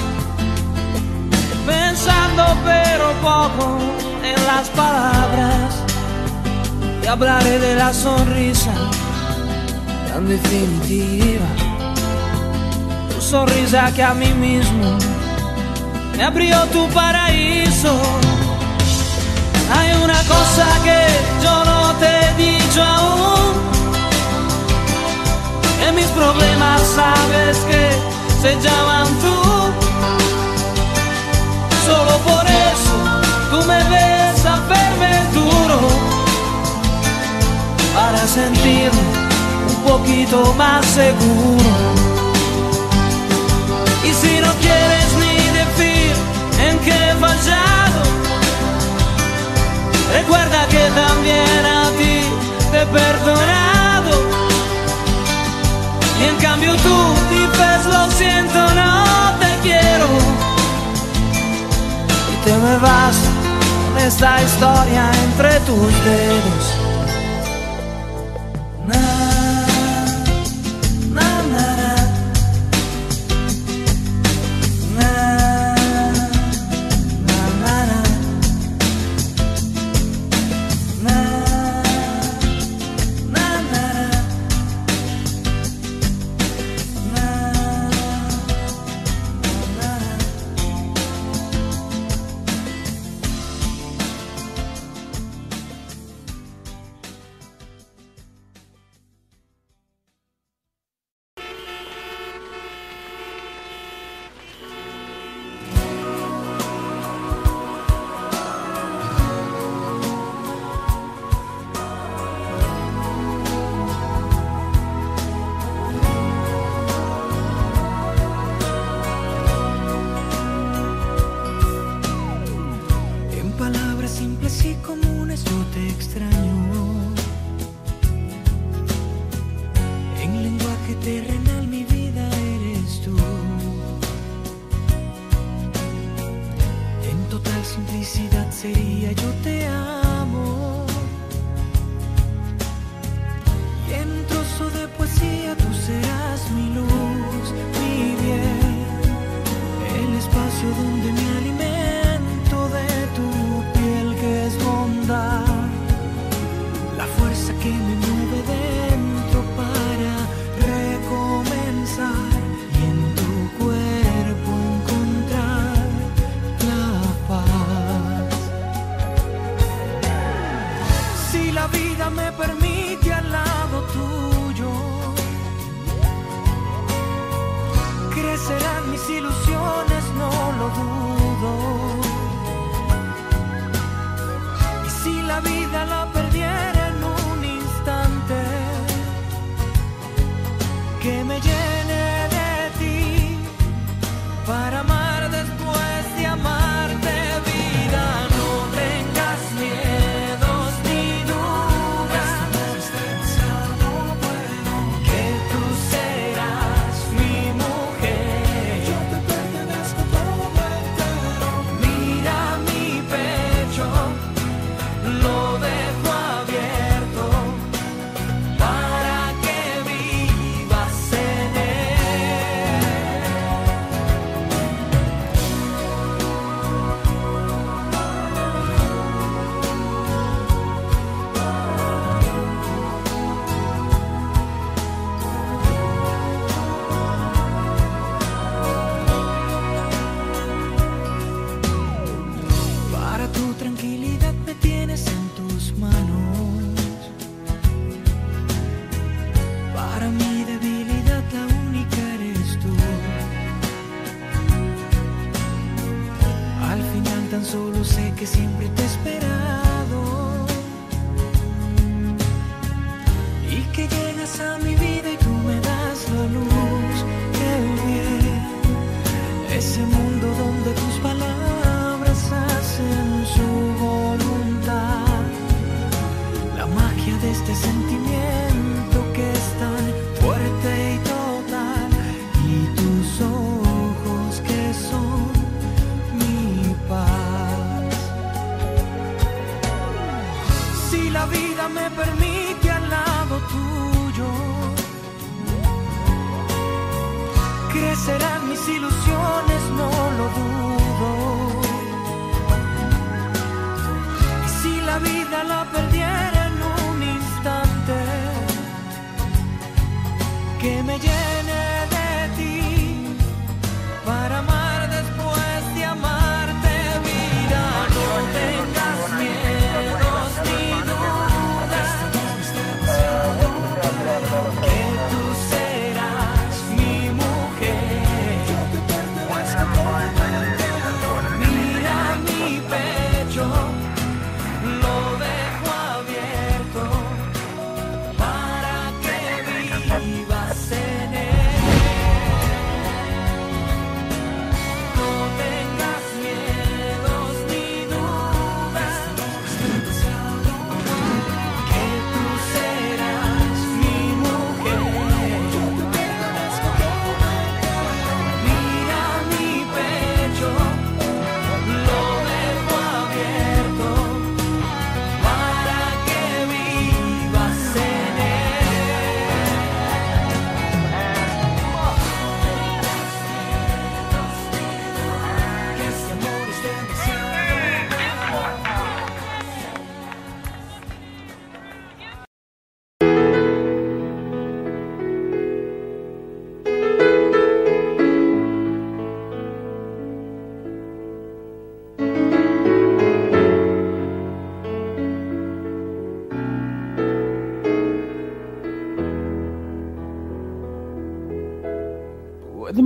pensando pero poco en las palabras y hablaré de la sonrisa tan definitiva tu sonrisa que a mí mismo me abrió tu paraíso hay una cosa que yo no te he dicho aún. Que mis problemas sabes que se llaman tú. Solo por eso tú me ves a verme duro. Para sentirme un poquito más seguro. Y si no quieres ni decir en qué he fallado. Recuerda que también a ti te he perdonado. Y en cambio tú dices lo siento, no te quiero. Te me vas con esta historia entre tus dedos.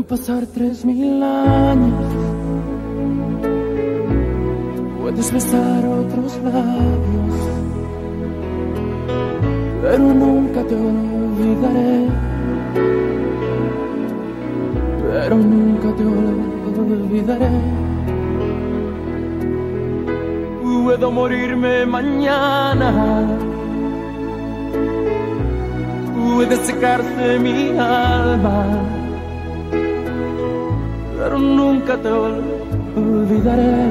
pasar tres mil años. Puedes besar otros labios, pero nunca te olvidaré. Pero nunca te olvidaré. Puedo morirme mañana. Puede secarse mi alma pero nunca te olvidaré,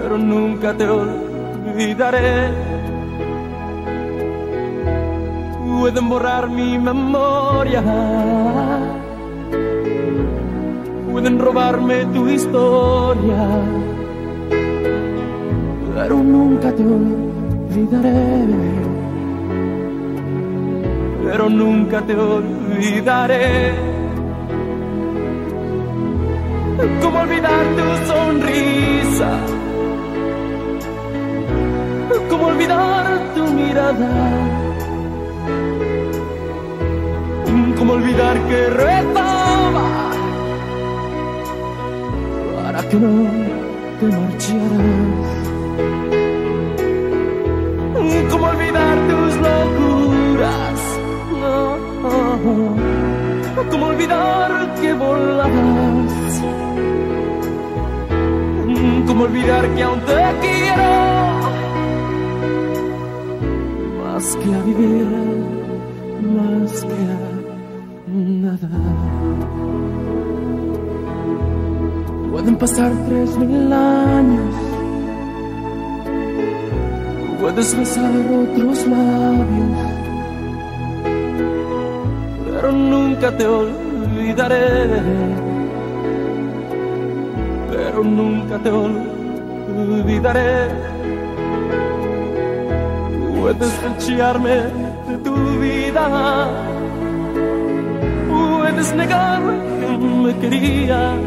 pero nunca te olvidaré. Pueden borrar mi memoria, pueden robarme tu historia, pero nunca te olvidaré pero nunca te olvidaré. ¿Cómo olvidar tu sonrisa? ¿Cómo olvidar tu mirada? ¿Cómo olvidar que rezaba para que no te marcharas? ¿Cómo olvidar tus locuras? ¿Cómo olvidar que volabas? ¿Cómo olvidar que aún te quiero? Más que a vivir, más que a nada. Pueden pasar tres mil años. Puedes besar otros labios pero nunca te olvidaré. Pero nunca te olvidaré. Puedes echarme de tu vida. Puedes negar que me querías.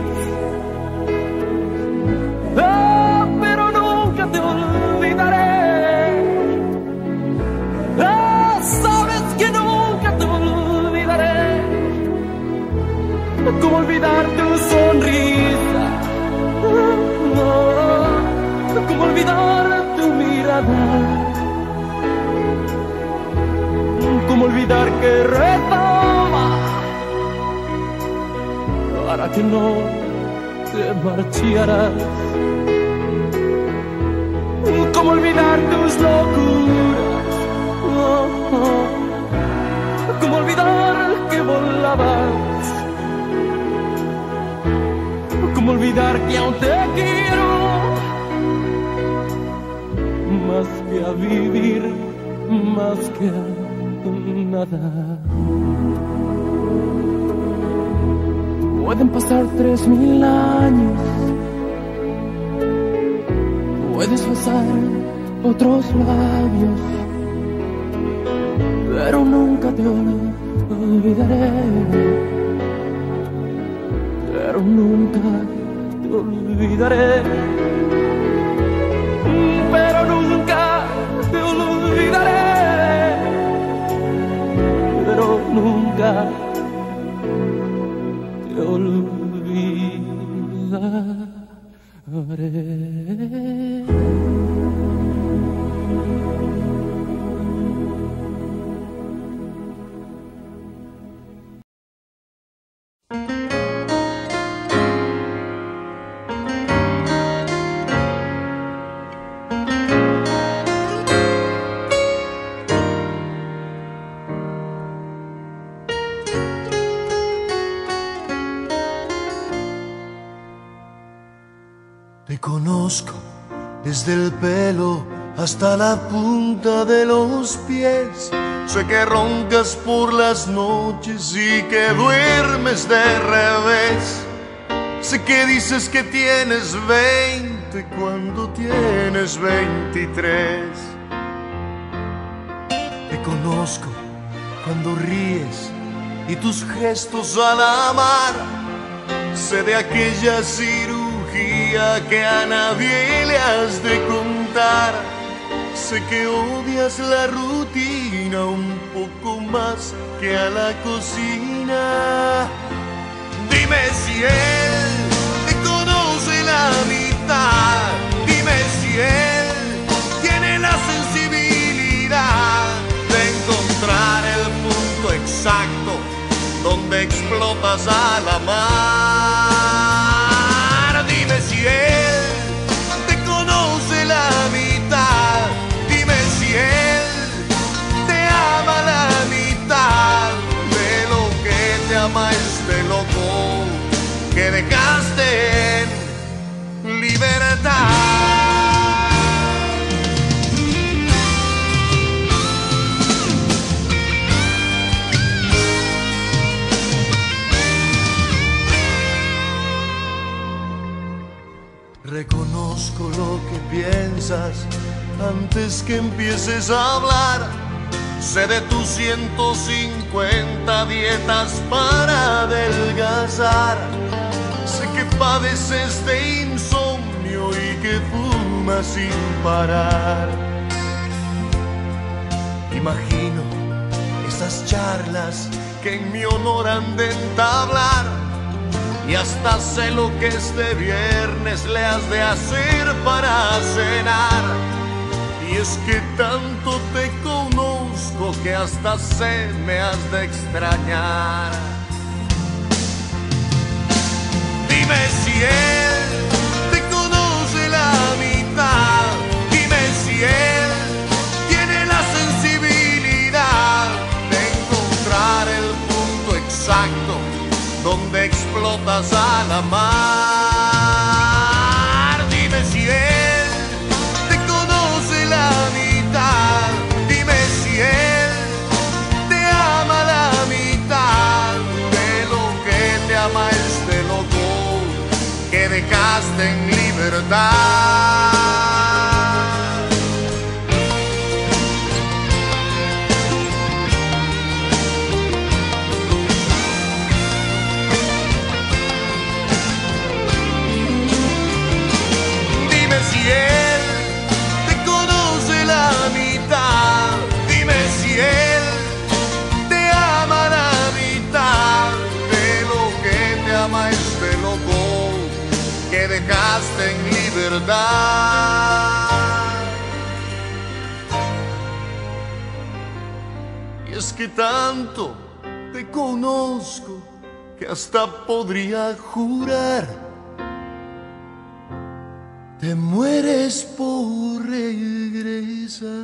Ah, pero nunca te olvidaré. Ah, sabes que nunca te olvidaré. ¿Cómo olvidar olvidar tu mirada? ¿Cómo olvidar que rezaba para que no te marcharas? ¿Cómo olvidar tus locuras? ¿Cómo olvidar que volabas? ¿Cómo olvidar que aún te quiero? Que a vivir, más que a nada. Pueden pasar tres mil años. Puedes besar otros labios. Pero nunca te olvidaré. Pero nunca te olvidaré. Hasta la punta de los pies. Sé que roncas por las noches y que duermes de revés. Sé que dices que tienes 20 cuando tienes 23. Te conozco cuando ríes y tus gestos al amar. Sé de aquella cirugía que a nadie le has de contar. Sé que odias la rutina un poco más que a la cocina. Dime si él te conoce la mitad. Dime si él tiene la sensibilidad de encontrar el punto exacto donde explotas a la mar. Reconozco lo que piensas antes que empieces a hablar. Sé de tus 150 dietas para adelgazar. Sé que padeces de que fumas sin parar. Imagino esas charlas que en mi honor han de entablar. Y hasta sé lo que este viernes le has de hacer para cenar. Y es que tanto te conozco que hasta sé me has de extrañar. Dime si él donde explotas a la mar. Es que tanto te conozco que hasta podría jurar. Te mueres por regresar.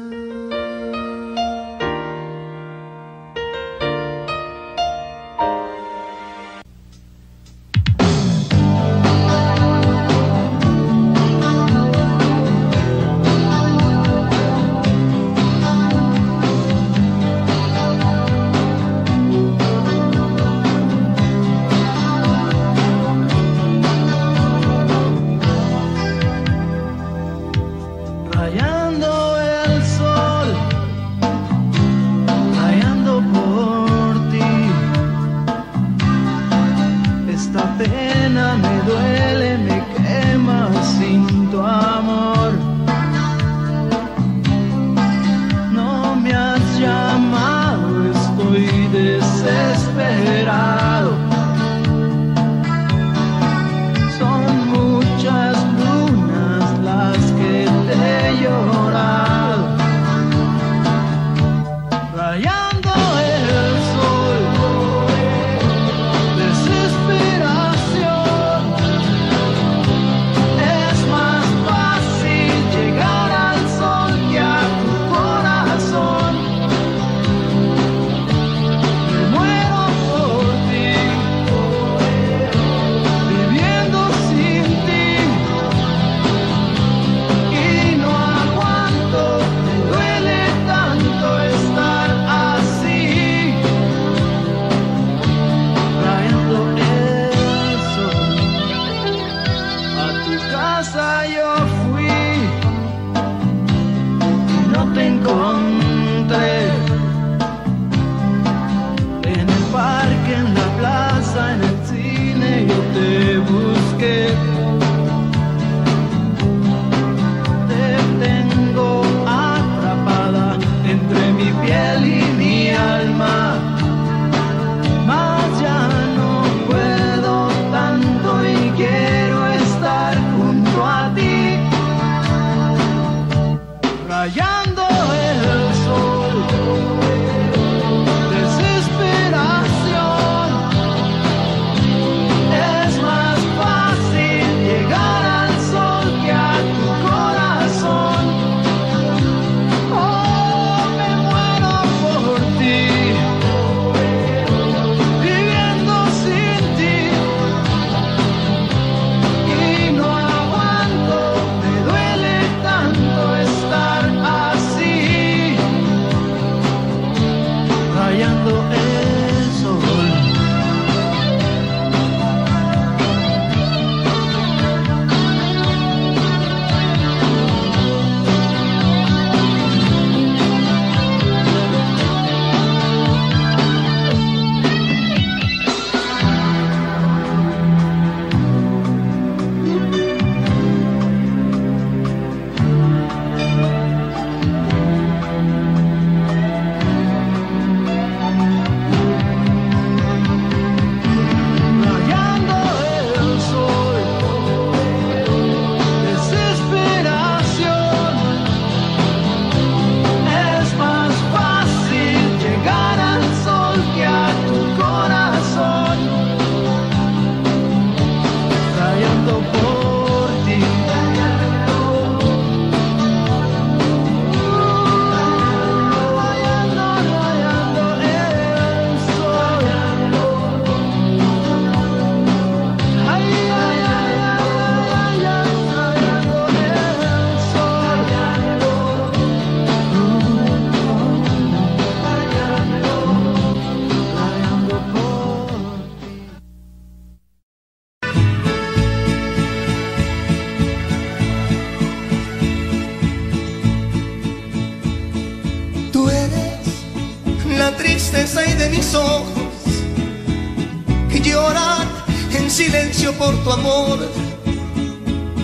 por tu amor.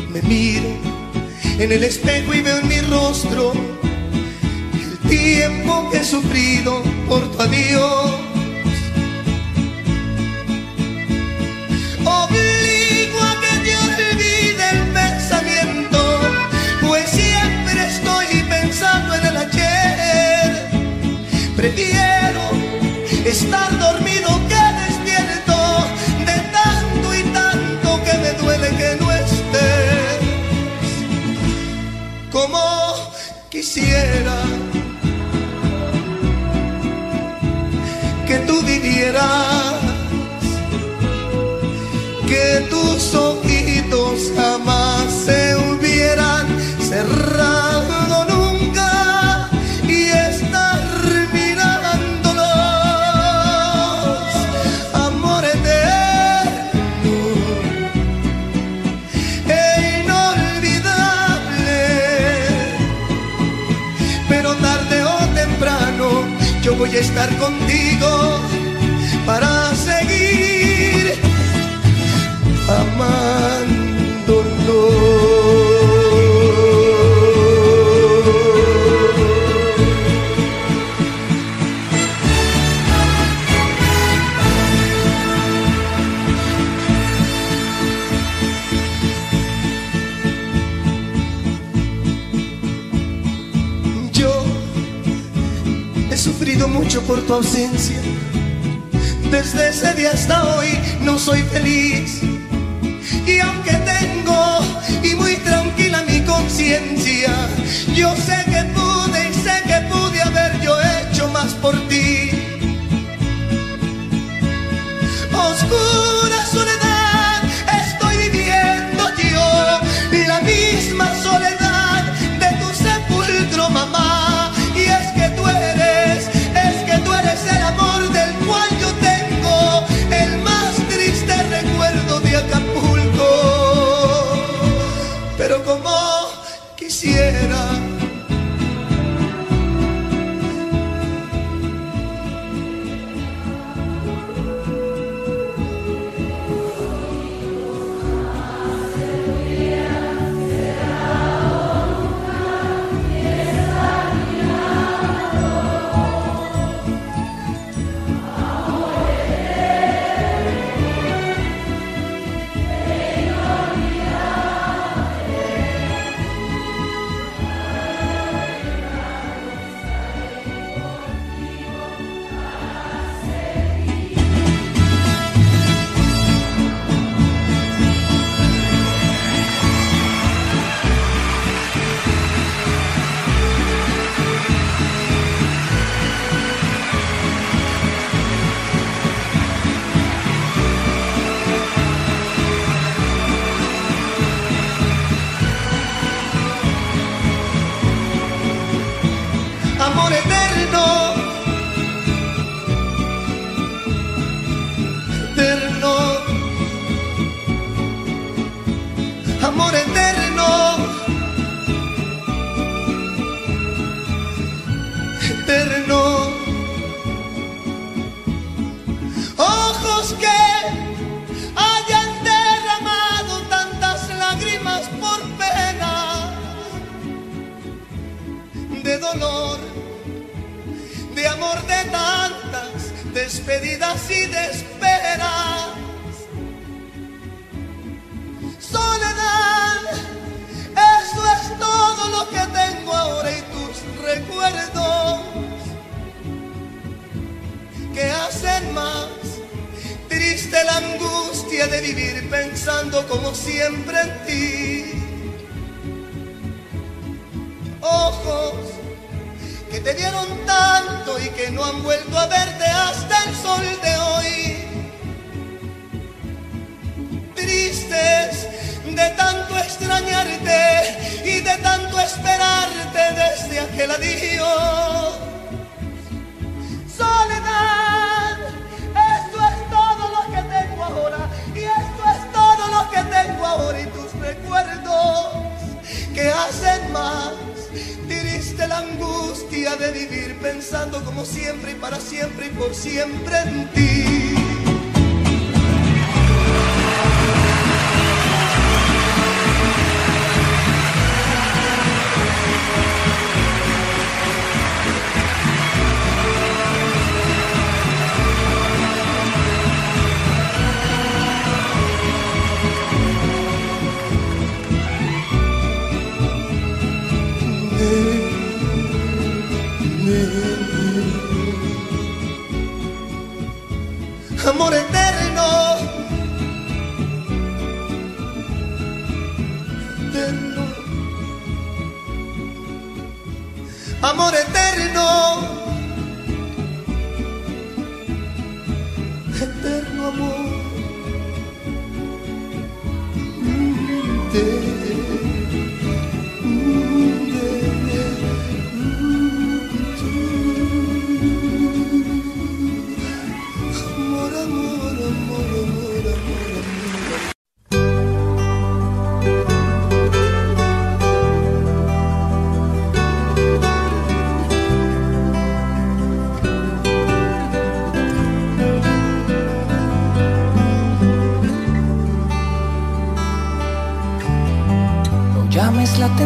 Me miro en el espejo y veo en mi rostro el tiempo que he sufrido por tu adiós. jamás se hubieran cerrado nunca y estar mirándolos. Amor e inolvidable, pero tarde o temprano yo voy a estar contigo. por tu ausencia. Desde ese día hasta hoy no soy feliz. Y aunque tengo y muy tranquila mi conciencia, yo sé que pude y sé que pude haber yo hecho más por ti. Oscuro pero como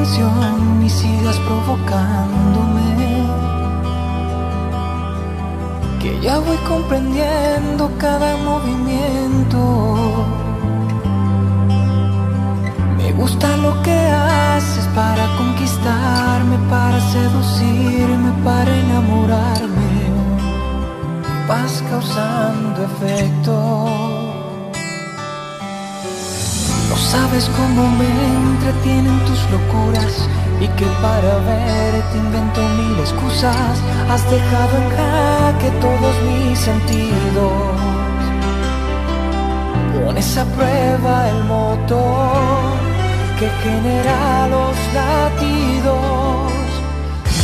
atención sigas provocándome. Que ya voy comprendiendo cada movimiento. Me gusta lo que haces para conquistarme, para seducirme, para enamorarme. Vas causando efecto. No sabes cómo me entretienen locuras y que para verte invento mil excusas. Has dejado en jaque todos mis sentidos. Pones a prueba el motor que genera los latidos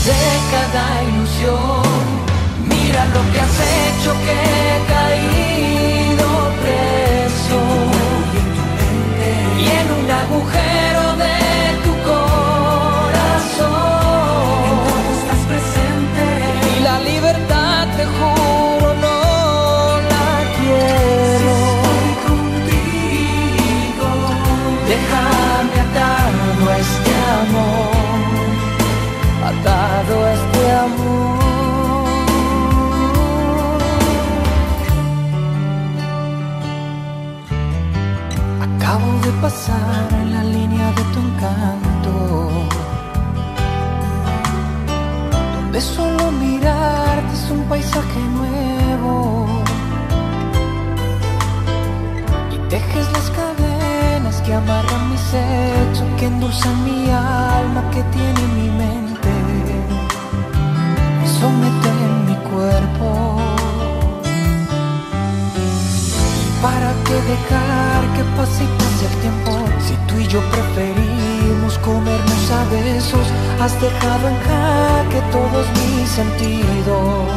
de cada ilusión. Mira lo que has hecho que he caído preso y en un agujero pasar en la línea de tu encanto, donde solo mirarte es un paisaje nuevo y tejes las cadenas que amarran mis hechos, que endulzan mi alma, que tiene mi mente, me someten mi cuerpo. ¿Para qué dejar que pase y pase el tiempo? Si tú y yo preferimos comernos a besos, has dejado en jaque todos mis sentidos.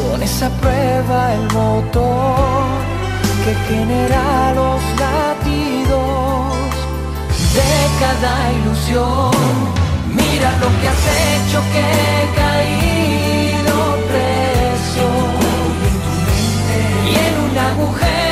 Pones a prueba el motor que genera los latidos de cada ilusión. Mira lo que has hecho que he y en un agujero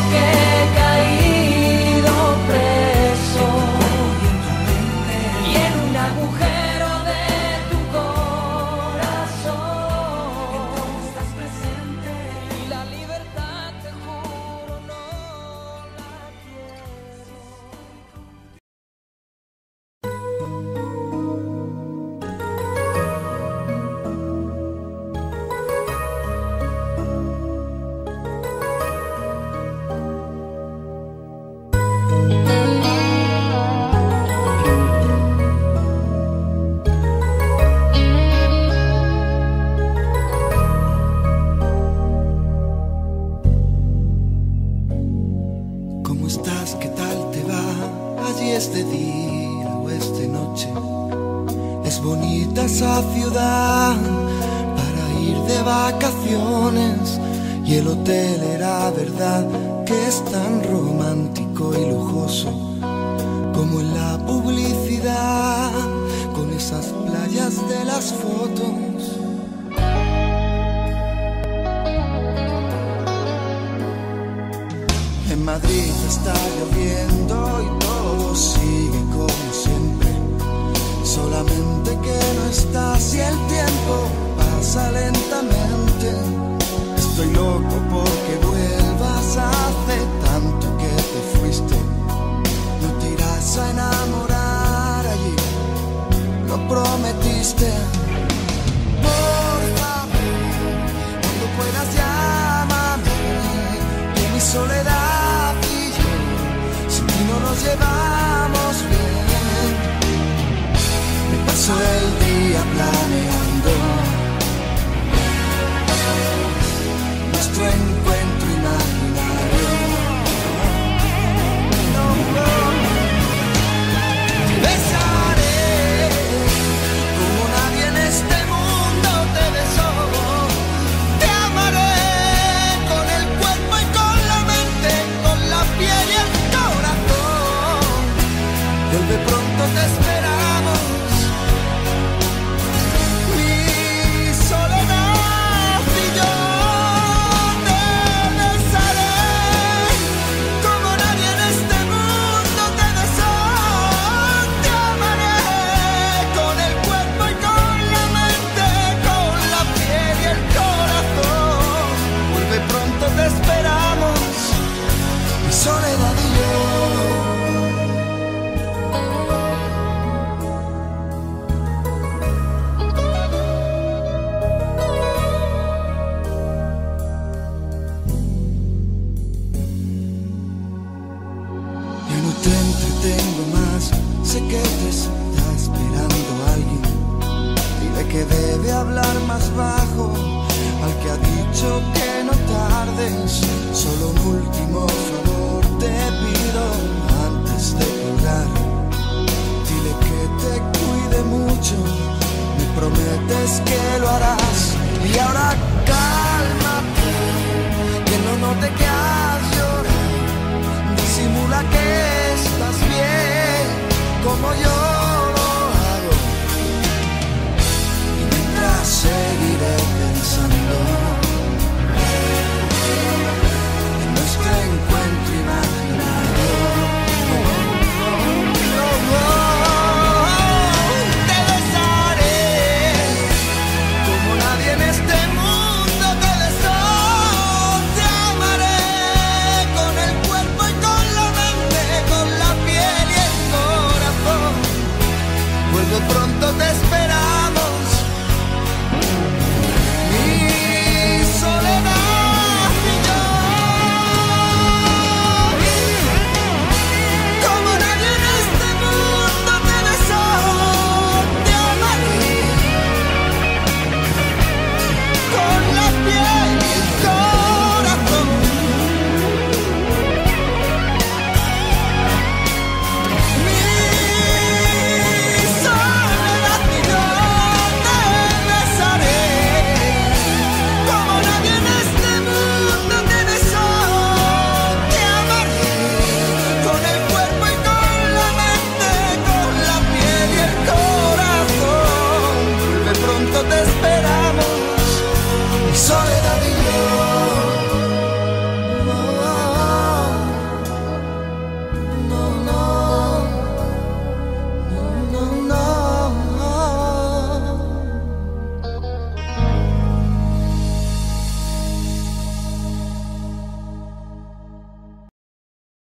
yo lloviendo y todo sigue como siempre. Solamente que no estás y el tiempo pasa lentamente. Estoy loco porque vuelvas hace tanto que te fuiste. No te irás a enamorar allí, lo prometiste. Por favor, cuando puedas llámame, que mi soledad llevamos bien. Me paso el día planeando nuestro de pronto. prometes que lo harás. Y ahora cálmate, que no no te quedas llorar. Disimula que estás bien, como yo lo hago. Y mientras seguiré.